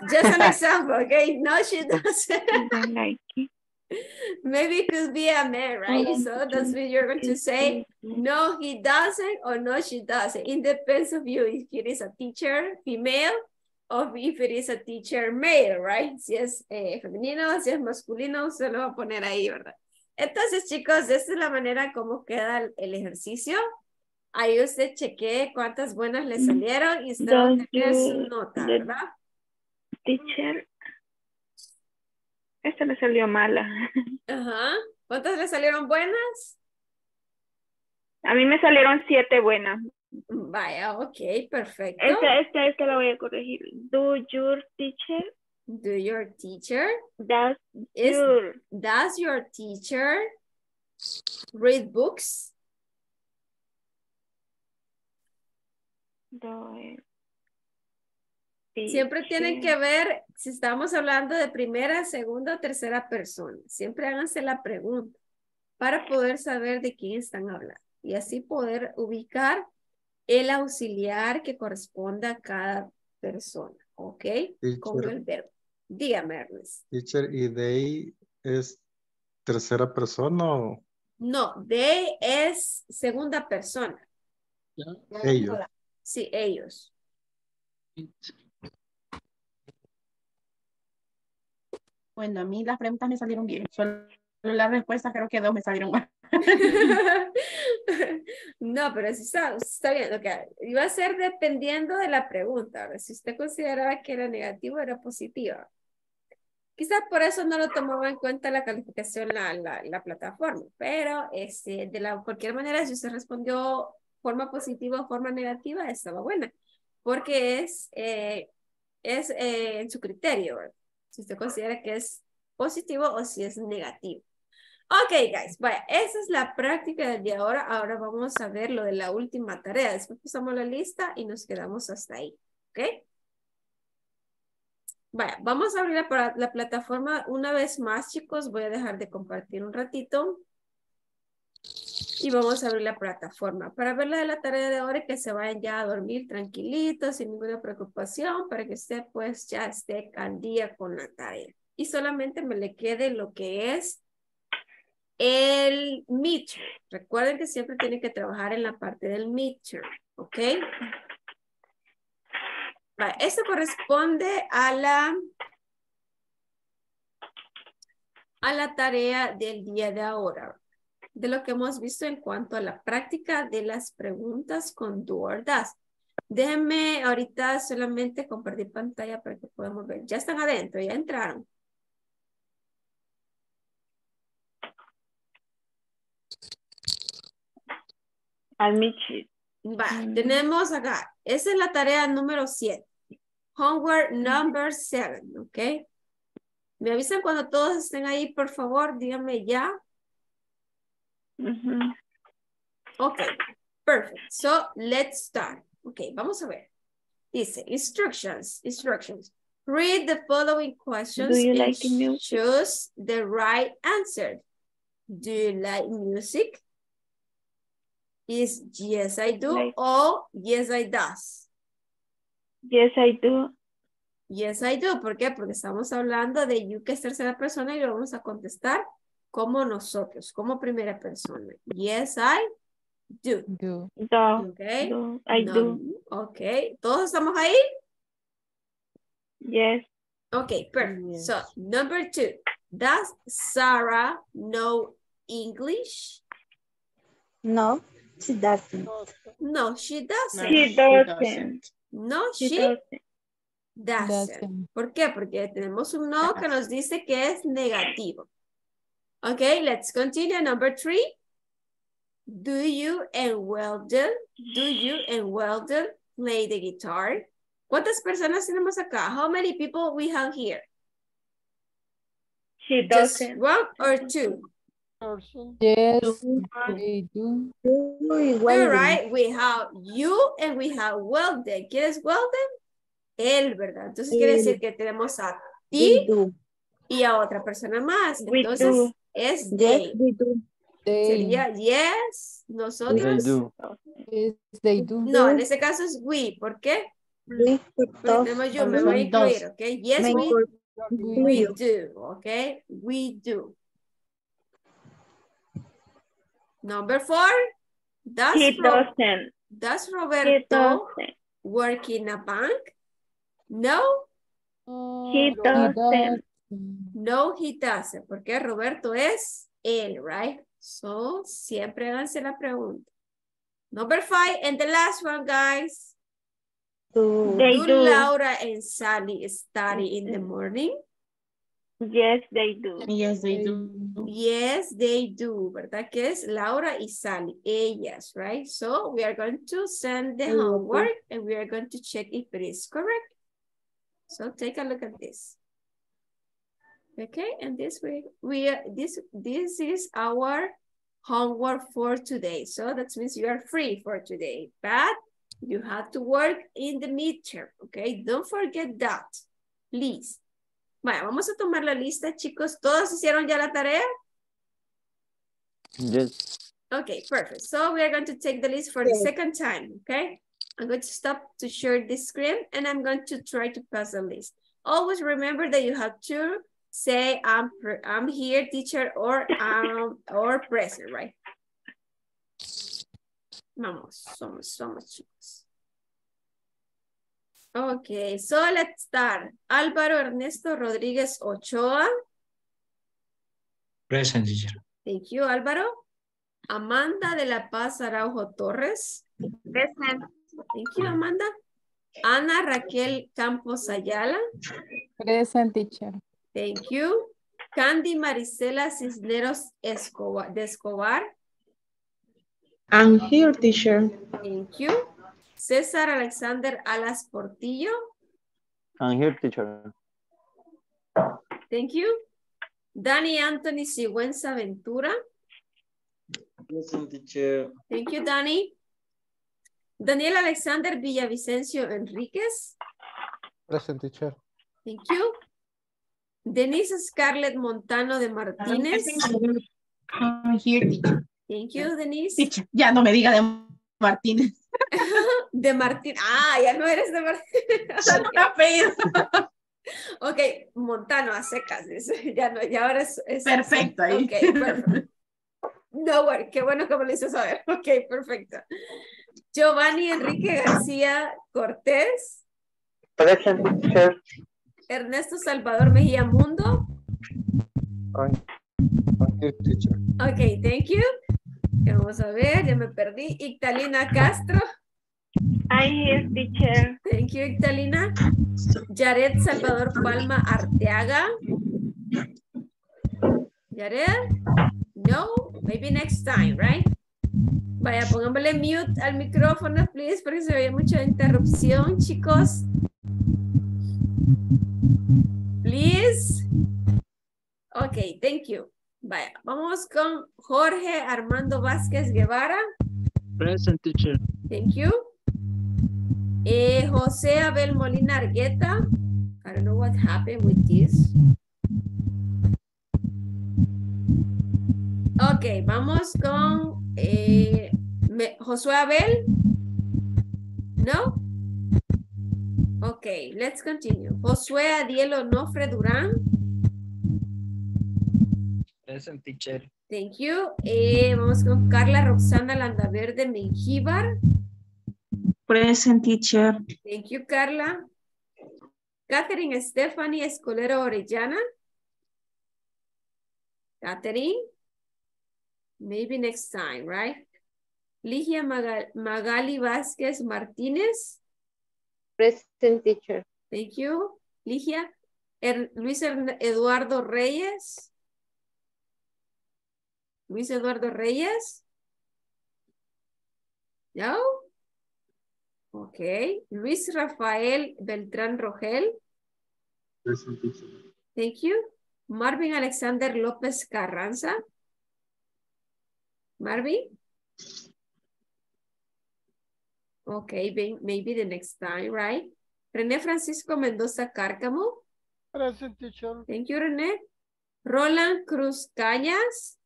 Speaker 1: just an example, okay? No, she doesn't.
Speaker 8: don't like it.
Speaker 1: Maybe it could be a man, right?
Speaker 8: Oh,
Speaker 1: So that's what you're going to say. No, he doesn't, or no, she doesn't. It depends of you if it is a teacher, female, or if it is a teacher, male, right? Si es eh, femenino, si es masculino, se lo va a poner ahí, ¿verdad? Entonces, chicos, esta es la manera como queda el, el ejercicio. Ahí usted chequee cuántas buenas le salieron y usted va a tener su nota, ¿verdad?
Speaker 8: Teacher. Esta me salió mala.
Speaker 1: Ajá. ¿Cuántas le salieron buenas?
Speaker 8: A mí me salieron siete buenas.
Speaker 1: Vaya, ok, perfecto.
Speaker 8: Esta, esta, esta la voy a corregir. Do your teacher,
Speaker 1: Do your teacher
Speaker 8: does
Speaker 1: is
Speaker 8: your,
Speaker 1: does your teacher read books?
Speaker 8: do-
Speaker 1: Siempre tienen que ver si estamos hablando de primera, segunda o tercera persona. Siempre háganse la pregunta para poder saber de quién están hablando y así poder ubicar el auxiliar que corresponda a cada persona, ¿ok? Con el verbo. Dígame, Ernest.
Speaker 14: Teacher, ¿y they es tercera persona o
Speaker 1: No, they es segunda persona.
Speaker 14: ellos?
Speaker 1: Sí, ellos.
Speaker 7: Bueno, a mí las preguntas me salieron bien. Solo las respuestas creo que dos me salieron mal.
Speaker 1: no, pero sí está, está bien. ok. Iba a ser dependiendo de la pregunta. Si usted consideraba que era negativo, era positiva. Quizás por eso no lo tomaba en cuenta la calificación la, la plataforma, pero este, de la, cualquier manera, si usted respondió forma positiva o forma negativa, estaba buena, porque es, eh, es eh, en su criterio, ¿verdad? Si usted considera que es positivo o si es negativo. Ok, guys, vaya, esa es la práctica de ahora. Ahora vamos a ver lo de la última tarea. Después pasamos la lista y nos quedamos hasta ahí, ¿ok? Vaya, vamos a abrir la, la plataforma una vez más, chicos. Voy a dejar de compartir un ratito. Y vamos a abrir la plataforma para ver la de la tarea de ahora y que se vayan ya a dormir tranquilitos, sin ninguna preocupación, para que usted pues ya esté al día con la tarea. Y solamente me le quede lo que es el midterm. Recuerden que siempre tienen que trabajar en la parte del midterm, ¿ok? Esto corresponde a la a la tarea del día de ahora, de lo que hemos visto en cuanto a la práctica de las preguntas con do or does. Déjenme ahorita solamente compartir pantalla para que podamos ver. Ya están adentro, ya entraron.
Speaker 8: Al Michi.
Speaker 1: Va, tenemos acá, esa es la tarea número 7. Homework number 7, ¿ok? Me avisan cuando todos estén ahí, por favor, díganme ya. Ok, perfect. So, let's start. Ok, vamos a ver. Dice, instructions, instructions. Read the following questions
Speaker 8: Do you
Speaker 1: and
Speaker 8: like music?
Speaker 1: choose the right answer. Do you like music? Is yes, I do,
Speaker 8: Like-
Speaker 1: or yes, I does.
Speaker 8: Yes, I do.
Speaker 1: Yes, I do. ¿Por qué? Porque estamos hablando de you que es tercera persona y lo vamos a contestar como nosotros, como primera persona. Yes, I do.
Speaker 5: Do.
Speaker 8: Do.
Speaker 1: Okay.
Speaker 8: Do. I
Speaker 1: No,
Speaker 8: do.
Speaker 1: Ok. ¿Todos estamos ahí?
Speaker 8: Yes.
Speaker 1: Okay, perfect. So, number two. Does Sarah know English?
Speaker 15: No, she doesn't.
Speaker 1: No, she doesn't.
Speaker 8: She doesn't.
Speaker 1: No,
Speaker 8: She
Speaker 1: she
Speaker 8: doesn't.
Speaker 1: doesn't.
Speaker 5: Doesn't.
Speaker 1: ¿Por qué? Porque tenemos un no que nos dice que es negativo. Okay, let's continue. Number three. Do you and Weldon, do you and Weldon play the guitar? ¿Cuántas personas tenemos acá? How many people we have here?
Speaker 8: She
Speaker 1: Just
Speaker 8: doesn't.
Speaker 1: one or two?
Speaker 5: Yes, they do.
Speaker 1: All right, we have you and we have Weldon. ¿Quién es Weldon? Él, ¿verdad? Entonces quiere decir que tenemos a ti y a otra persona más.
Speaker 8: We
Speaker 1: Entonces es
Speaker 15: Yes,
Speaker 1: they.
Speaker 15: do.
Speaker 1: Sería yes,
Speaker 10: They
Speaker 1: nosotros.
Speaker 10: do.
Speaker 5: Yes, they do.
Speaker 1: No, en este caso es we. ¿Por qué?
Speaker 15: We
Speaker 1: tenemos yo, me voy a incluir,
Speaker 7: dos.
Speaker 1: ¿ok? Yes, we, we do, ¿ok? We do. Number four, does,
Speaker 8: He
Speaker 1: Ro-
Speaker 8: doesn't.
Speaker 1: does
Speaker 8: He
Speaker 1: Roberto
Speaker 8: doesn't.
Speaker 1: work in a bank? No,
Speaker 8: He doesn't.
Speaker 1: No, he doesn't, porque Roberto es él, right? So, siempre háganse la pregunta. Number five, and the last one, guys.
Speaker 15: Do.
Speaker 8: They
Speaker 1: do
Speaker 8: do.
Speaker 1: Laura and Sally study in the morning?
Speaker 8: Yes, they do.
Speaker 7: Yes, they do.
Speaker 1: Yes, they do, ¿verdad? Que es Laura y Sally, ellas, right? So we are going to send the homework and we are going to check if it is correct. So take a look at this. Okay, and this way, we are, this, this is our homework for today. So that means you are free for today, but you have to work in the midterm, okay? Don't forget that, please. Bueno, vamos a tomar la lista, chicos. ¿Todos hicieron ya la tarea?
Speaker 10: Yes.
Speaker 1: Okay, perfect. So we are going to take the list for the second time, okay? I'm going to stop to share this screen and I'm going to try to pass the list. Always remember that you have to say I'm I'm here, teacher, or um or present, right? Vamos, somos, somos chicos. Okay, so let's start. Álvaro Ernesto Rodríguez Ochoa.
Speaker 6: Present teacher.
Speaker 1: Thank you, Álvaro. Amanda de la Paz Araujo Torres.
Speaker 8: Present.
Speaker 1: Thank you, Amanda. Ana Raquel Campos Ayala.
Speaker 5: Present teacher.
Speaker 1: Thank you. Candy Marisela Cisneros Escobar, de Escobar.
Speaker 7: I'm here, teacher.
Speaker 1: Thank you. César Alexander Alas Portillo.
Speaker 10: I'm here, teacher.
Speaker 1: Thank you. Dani Anthony Sigüenza Ventura.
Speaker 6: Present teacher.
Speaker 1: Thank you, Dani. Daniel Alexander Villavicencio Enríquez.
Speaker 14: Present teacher.
Speaker 1: Thank you. Denise Scarlett Montano de Martínez.
Speaker 7: I'm here, teacher.
Speaker 1: Thank you, Denise.
Speaker 7: Teacher, Ya no me diga de Martínez.
Speaker 1: De Martín. Ah, ya no eres de Martín.
Speaker 7: apellido.
Speaker 1: ok, Montano a secas. dice. Ya no, ya ahora es. es-
Speaker 7: Perfecto, ahí.
Speaker 1: Ok, perfecto. No, worry, qué bueno que me lo hizo saber. Ok, perfecto. Giovanni Enrique García Cortés.
Speaker 3: Present teacher.
Speaker 1: Ernesto Salvador Mejía Mundo.
Speaker 14: I'm, I'm here, teacher.
Speaker 1: Ok, thank you. Vamos a ver, ya me perdí. Ictalina Castro.
Speaker 8: I'm here, teacher.
Speaker 1: Thank you, Ictalina. Jared Salvador Palma Arteaga. Jared? No, maybe next time, right? Vaya, pongámosle mute al micrófono, please, porque se oye mucha interrupción, chicos. Ok, thank you. Vaya, vamos con Jorge Armando Vázquez Guevara.
Speaker 10: Present, teacher.
Speaker 1: Thank you. Eh, José Abel Molina Argueta. I don't know what happened with this. Ok, vamos con eh, me- Josué Abel. No? Ok, let's continue. Josué Adiel Onofre Durán.
Speaker 6: Present teacher.
Speaker 1: Thank you. Eh, vamos con Carla Roxana Landaverde Mengíbar.
Speaker 13: Present teacher.
Speaker 1: Thank you, Carla. Catherine Stephanie Escolero Orellana. Catherine. Maybe next time, right? Ligia Maga- Magali Vázquez Martínez.
Speaker 9: Present teacher.
Speaker 1: Thank you. Ligia. Er- Luis Eduardo Reyes. Luis Eduardo Reyes. No? Ok. Luis Rafael Beltrán Rogel.
Speaker 14: Present.
Speaker 1: Thank you. Marvin Alexander López Carranza. Marvin? Okay, may- maybe the next time, right? René Francisco Mendoza Cárcamo.
Speaker 12: Present teacher.
Speaker 1: Thank you, René. Roland Cruz Cañas.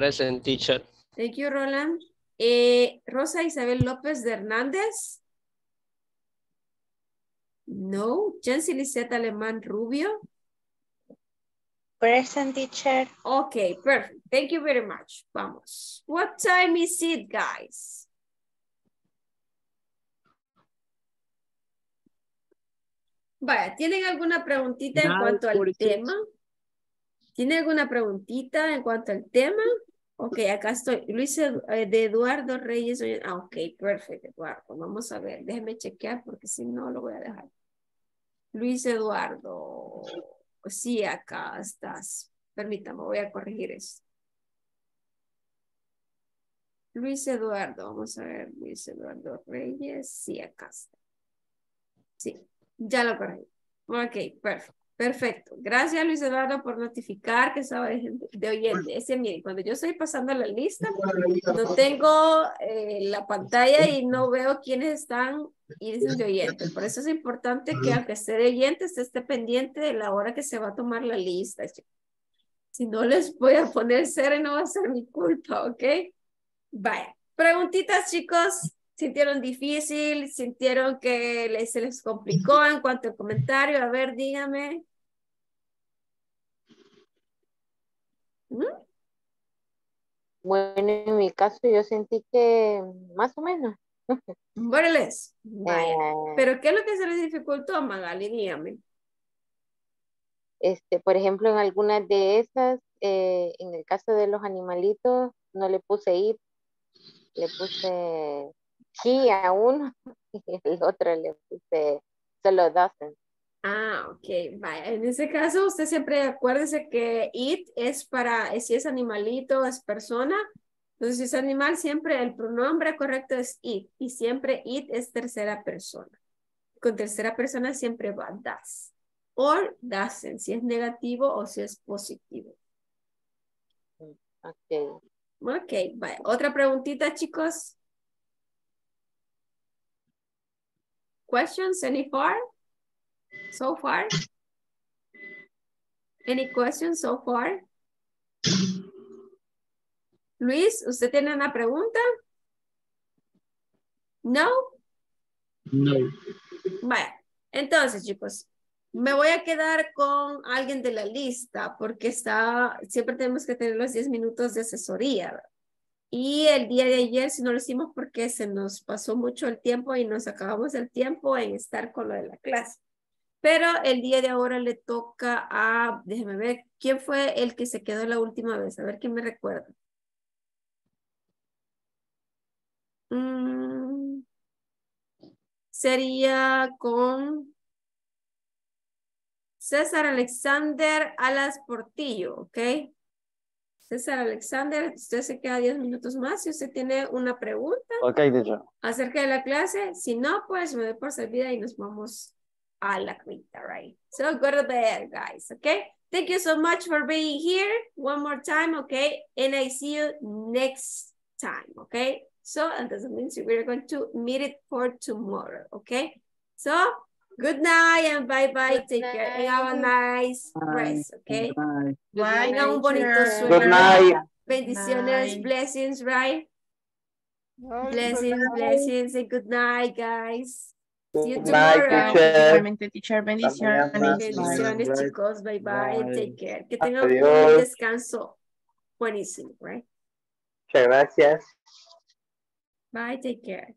Speaker 2: Present teacher.
Speaker 1: Thank you, Roland. Eh, Rosa Isabel López de Hernández. No. Jensi Lisette Alemán Rubio.
Speaker 15: Present teacher.
Speaker 1: Okay, perfect. Thank you very much. Vamos. What time is it, guys? Vaya, ¿tienen alguna preguntita en cuanto al tema? ¿Tienen alguna preguntita en cuanto al tema? Ok, acá estoy. Luis eh, de Eduardo Reyes. Ah, ok, perfecto, Eduardo. Vamos a ver, déjeme chequear porque si no lo voy a dejar. Luis Eduardo. Sí, acá estás. Permítame, voy a corregir eso. Luis Eduardo, vamos a ver, Luis Eduardo Reyes. Sí, acá está. Sí, ya lo corregí. Ok, perfecto. Perfecto. Gracias, Luis Eduardo, por notificar que estaba de, oyente. Ese, miren, cuando yo estoy pasando la lista, no tengo eh, la pantalla y no veo quiénes están y dicen de oyente. Por eso es importante que aunque esté de oyente, usted esté pendiente de la hora que se va a tomar la lista. Si no les voy a poner cero, no va a ser mi culpa, ¿ok? Vaya. Preguntitas, chicos. ¿Sintieron difícil? ¿Sintieron que se les complicó en cuanto al comentario? A ver, dígame. ¿Mm?
Speaker 9: Bueno, en mi caso yo sentí que más o menos.
Speaker 1: Vaya.
Speaker 9: Eh,
Speaker 1: ¿Pero qué es lo que se les dificultó, Magali? Dígame.
Speaker 9: este, por ejemplo, en algunas de esas, eh, en el caso de los animalitos, no le puse ir, le puse he a uno y el otro le puse solo doesn't.
Speaker 1: Ah, ok, vaya. En ese caso, usted siempre acuérdese que it es para, si es animalito, es persona. Entonces, si es animal, siempre el pronombre correcto es it. Y siempre it es tercera persona. Con tercera persona siempre va das. Or doesn't, si es negativo o si es positivo.
Speaker 9: Ok.
Speaker 1: Ok, vaya. Otra preguntita, chicos. Questions, any far? So far? Any questions so far? Luis, ¿usted tiene una pregunta? No?
Speaker 10: No.
Speaker 1: Vaya, entonces chicos, me voy a quedar con alguien de la lista porque está, siempre tenemos que tener los 10 minutos de asesoría. Y el día de ayer si no lo hicimos porque se nos pasó mucho el tiempo y nos acabamos el tiempo en estar con lo de la clase. Pero el día de ahora le toca a, déjeme ver, ¿quién fue el que se quedó la última vez? A ver quién me recuerda. Mm, sería con César Alexander Alas Portillo, ¿ok? César Alexander, usted se queda 10 minutos más. Si usted tiene una pregunta
Speaker 10: Ok, teacher.
Speaker 1: acerca de la clase, si no, pues me doy por servida y nos vamos a la cuita, right? So go to bed, guys, okay? Thank you so much for being here one more time, okay? And I see you next time, okay? So, and that means we're going to meet it for tomorrow, okay? So, good night and bye-bye. Take care and have a nice rest, okay?
Speaker 10: Bye.
Speaker 7: Bye,
Speaker 1: Tengan un bonito
Speaker 7: teacher.
Speaker 1: sueño.
Speaker 3: Good night.
Speaker 1: Bendiciones,
Speaker 7: Night.
Speaker 1: blessings, right?
Speaker 12: Bye,
Speaker 1: Blessings,
Speaker 12: bye.
Speaker 1: blessings, and good night, guys. See you
Speaker 3: Good night,
Speaker 1: tomorrow.
Speaker 3: teacher.
Speaker 7: Teacher, bendiciones.
Speaker 1: Bendiciones,
Speaker 10: Bye.
Speaker 1: chicos. Bye bye.
Speaker 10: Bye.
Speaker 1: Take care. Que tengan un
Speaker 3: Adiós.
Speaker 1: descanso buenísimo, right?
Speaker 3: Muchas gracias.
Speaker 1: Bye. Take care.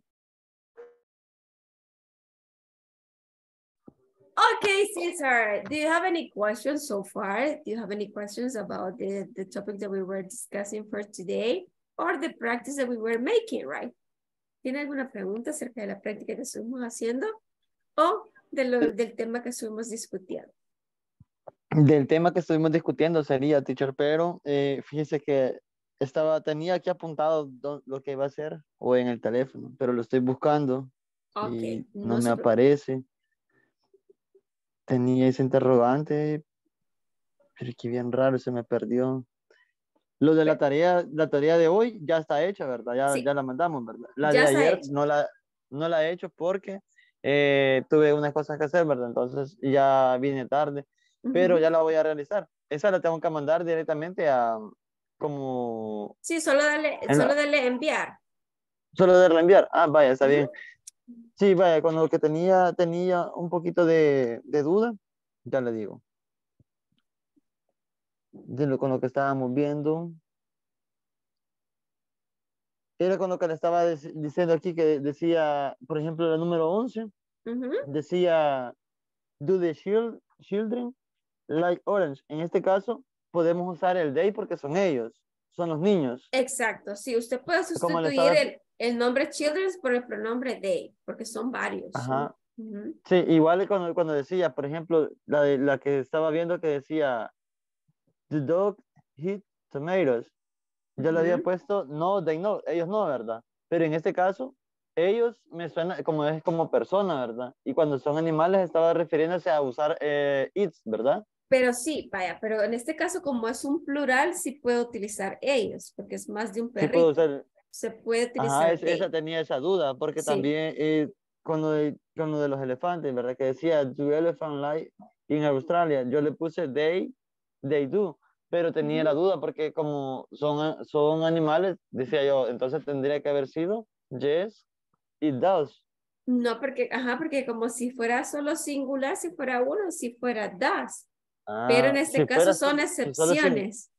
Speaker 1: Okay, Cesar, do you have any questions so far? Do you have any questions about the, the topic that we were discussing for today or the practice that we were making, right? ¿Tiene alguna pregunta acerca de la práctica que estuvimos haciendo o de lo, del tema que estuvimos discutiendo?
Speaker 10: Del tema que estuvimos discutiendo sería, teacher, pero eh, fíjese que estaba, tenía aquí apuntado do- lo que iba a hacer o en el teléfono, pero lo estoy buscando
Speaker 1: Ok,
Speaker 10: y
Speaker 1: no
Speaker 10: no, me aparece. Tenía ese interrogante, Pero que bien raro, se me perdió. Lo de la tarea, la tarea de hoy ya está hecha, ¿verdad? Ya,
Speaker 1: Sí.
Speaker 10: ya la mandamos, ¿verdad? La
Speaker 1: Ya
Speaker 10: de ayer no la, no la he hecho porque eh, tuve unas cosas que hacer, ¿verdad? Entonces ya vine tarde, pero
Speaker 1: Ujú.
Speaker 10: ya la voy a realizar. Esa la tengo que mandar directamente a como
Speaker 1: Sí, solo dale,
Speaker 10: En la-
Speaker 1: solo dale enviar.
Speaker 10: solo de reenviar. Ah, vaya, está
Speaker 1: Ujú.
Speaker 10: bien. Sí, vaya, con lo que tenía, tenía un poquito de, de duda, ya le digo. De lo, con lo que estábamos viendo. Era con lo que le estaba diciendo aquí que decía, por ejemplo, la número 11,
Speaker 1: Ujú.
Speaker 10: decía, do the chil- children like orange? En este caso, podemos usar el they porque son ellos, son los niños.
Speaker 1: Exacto, sí, usted puede sustituir
Speaker 10: estaba-
Speaker 1: el, el nombre children's por el pronombre they, porque son varios. ¿sí?
Speaker 10: Ajá.
Speaker 1: Ujú.
Speaker 10: Sí, igual cuando, cuando decía, por ejemplo, la, de, la que estaba viendo que decía, the dog eat tomatoes. Yo le había puesto, no, they no, ellos no, ¿verdad? Pero en este caso, ellos me suena como es como persona, ¿verdad? Y cuando son animales estaba refiriéndose a usar eh, eats, ¿verdad?
Speaker 1: Pero sí, vaya, pero en este caso como es un plural, sí puede utilizar ellos, porque es más de un
Speaker 10: Sí
Speaker 1: perrito.
Speaker 10: puedo usar,
Speaker 1: Se puede utilizar
Speaker 10: ajá, es- esa tenía esa duda, porque
Speaker 1: Sí.
Speaker 10: también eh, con, lo de, con lo de los elefantes, ¿verdad? Que decía, do elephant live in Australia? Yo le puse they, they do, pero tenía la duda porque como son, son animales, decía yo, entonces tendría que haber sido yes, it does.
Speaker 1: No, porque, ajá, porque como si fuera solo singular, si fuera uno, si fuera das. Pero en
Speaker 10: Ah,
Speaker 1: este
Speaker 10: si
Speaker 1: caso
Speaker 10: fuera
Speaker 1: son excepciones.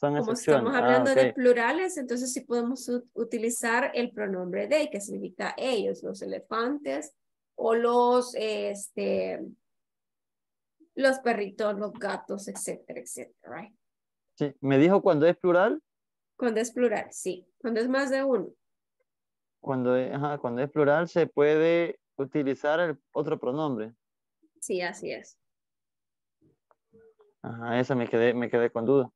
Speaker 10: son
Speaker 1: Como
Speaker 10: excepciones.
Speaker 1: estamos
Speaker 10: Ah,
Speaker 1: hablando de
Speaker 10: ok.
Speaker 1: plurales, entonces sí podemos utilizar el pronombre they, que significa ellos, los elefantes o los, este, los perritos, los gatos, etcétera, etcétera, right?
Speaker 10: Sí, me dijo cuando es plural,
Speaker 1: Cuando es plural, sí. Cuando es más de uno.
Speaker 10: cuando es, ajá, cuando es plural se puede utilizar el otro pronombre.
Speaker 1: Sí, así es.
Speaker 10: Ajá, esa me quedé, me quedé con duda.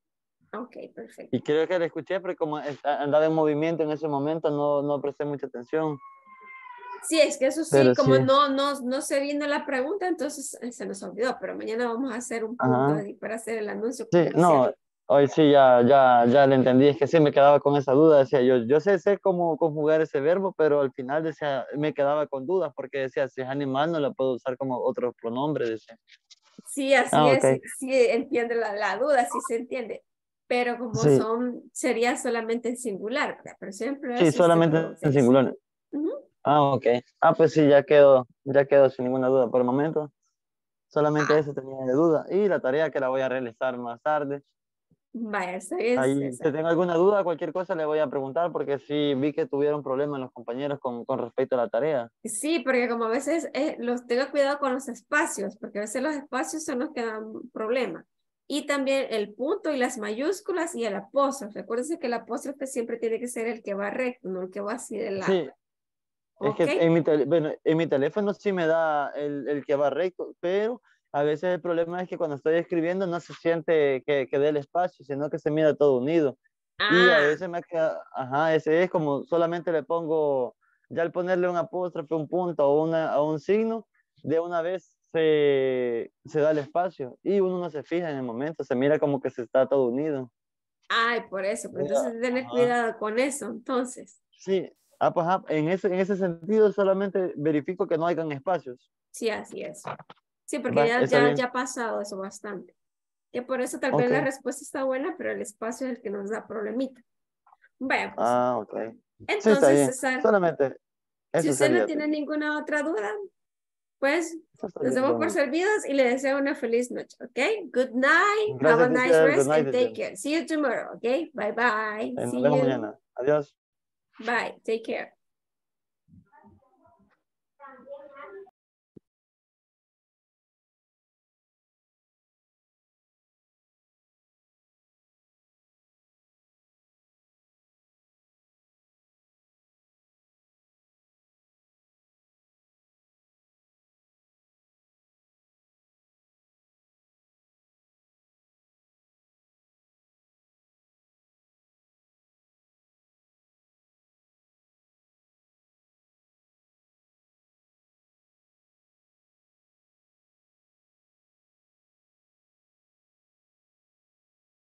Speaker 1: Ok, perfecto.
Speaker 10: Y creo que la escuché, pero como andaba en movimiento en ese momento, no, no presté mucha atención.
Speaker 1: Sí, es que eso sí,
Speaker 10: Pero
Speaker 1: como
Speaker 10: sí.
Speaker 1: no, no, no se vino la pregunta, entonces se nos olvidó, pero mañana vamos a hacer un punto para hacer el anuncio.
Speaker 10: Sí,
Speaker 1: comercial.
Speaker 10: no, hoy sí ya, ya, ya le entendí, es que sí me quedaba con esa duda, decía yo, yo sé, sé cómo conjugar ese verbo, pero al final decía, me quedaba con dudas, porque decía, si es animal no lo puedo usar como otro pronombre, decía.
Speaker 1: Sí, así
Speaker 10: Ah,
Speaker 1: es, sí, entiende la, la duda, sí se entiende, pero como
Speaker 10: Sí.
Speaker 1: son, sería solamente en singular, ¿verdad? pero siempre
Speaker 10: Sí, solamente en singular. Ah, ok. Ah, pues sí, ya quedó, ya quedó sin ninguna duda por el momento. Solamente
Speaker 1: Ah.
Speaker 10: eso tenía de duda. Y la tarea que la voy a realizar más tarde.
Speaker 1: Vaya, eso es,
Speaker 10: Ahí,
Speaker 1: esa.
Speaker 10: si tengo alguna duda, cualquier cosa le voy a preguntar, porque sí vi que tuvieron problemas los compañeros con, con respecto a la tarea.
Speaker 1: Sí, porque como a veces eh, los tengo cuidado con los espacios, porque a veces los espacios son los que dan problema. Y también el punto y las mayúsculas y el apóstrofe. Acuérdense que el apóstrofe siempre tiene que ser el que va recto, no el que va así de lado.
Speaker 10: Sí. Es
Speaker 1: Ok.
Speaker 10: que en mi, bueno, en mi teléfono sí me da el, el que va recto, pero a veces el problema es que cuando estoy escribiendo no se siente que, que dé el espacio, sino que se mira todo unido. Y a
Speaker 1: Ah,
Speaker 10: veces me queda, ajá, ese es como solamente le pongo, ya al ponerle un apóstrofe, un punto o, una, o un signo, de una vez se, se da el espacio y uno no se fija en el momento, se mira como que se está todo unido.
Speaker 1: ay, por eso, pero entonces tener cuidado con eso, entonces.
Speaker 10: Sí, ah, pues, ah, en, ese, en ese sentido solamente verifico que no hayan espacios.
Speaker 1: Sí, así es. Sí, porque
Speaker 10: Va,
Speaker 1: ya, ya, ya ha pasado eso bastante. Que por eso tal vez la respuesta está buena, pero el espacio es el que nos da problemita. Vaya, pues,
Speaker 10: Ah, ok. sí, está
Speaker 1: entonces,
Speaker 10: bien. Solamente
Speaker 1: si
Speaker 10: eso
Speaker 1: usted
Speaker 10: sería.
Speaker 1: no tiene ninguna otra duda, pues nos damos por
Speaker 10: bueno.
Speaker 1: servidos y le deseo una feliz noche, ¿ok? Good night,
Speaker 10: Gracias,
Speaker 1: have a nice
Speaker 10: teacher.
Speaker 1: Rest
Speaker 10: night,
Speaker 1: and take care. See you tomorrow, ¿ok? Bye bye. See
Speaker 10: Nos vemos
Speaker 1: you.
Speaker 10: mañana. Adiós.
Speaker 1: Bye, take care.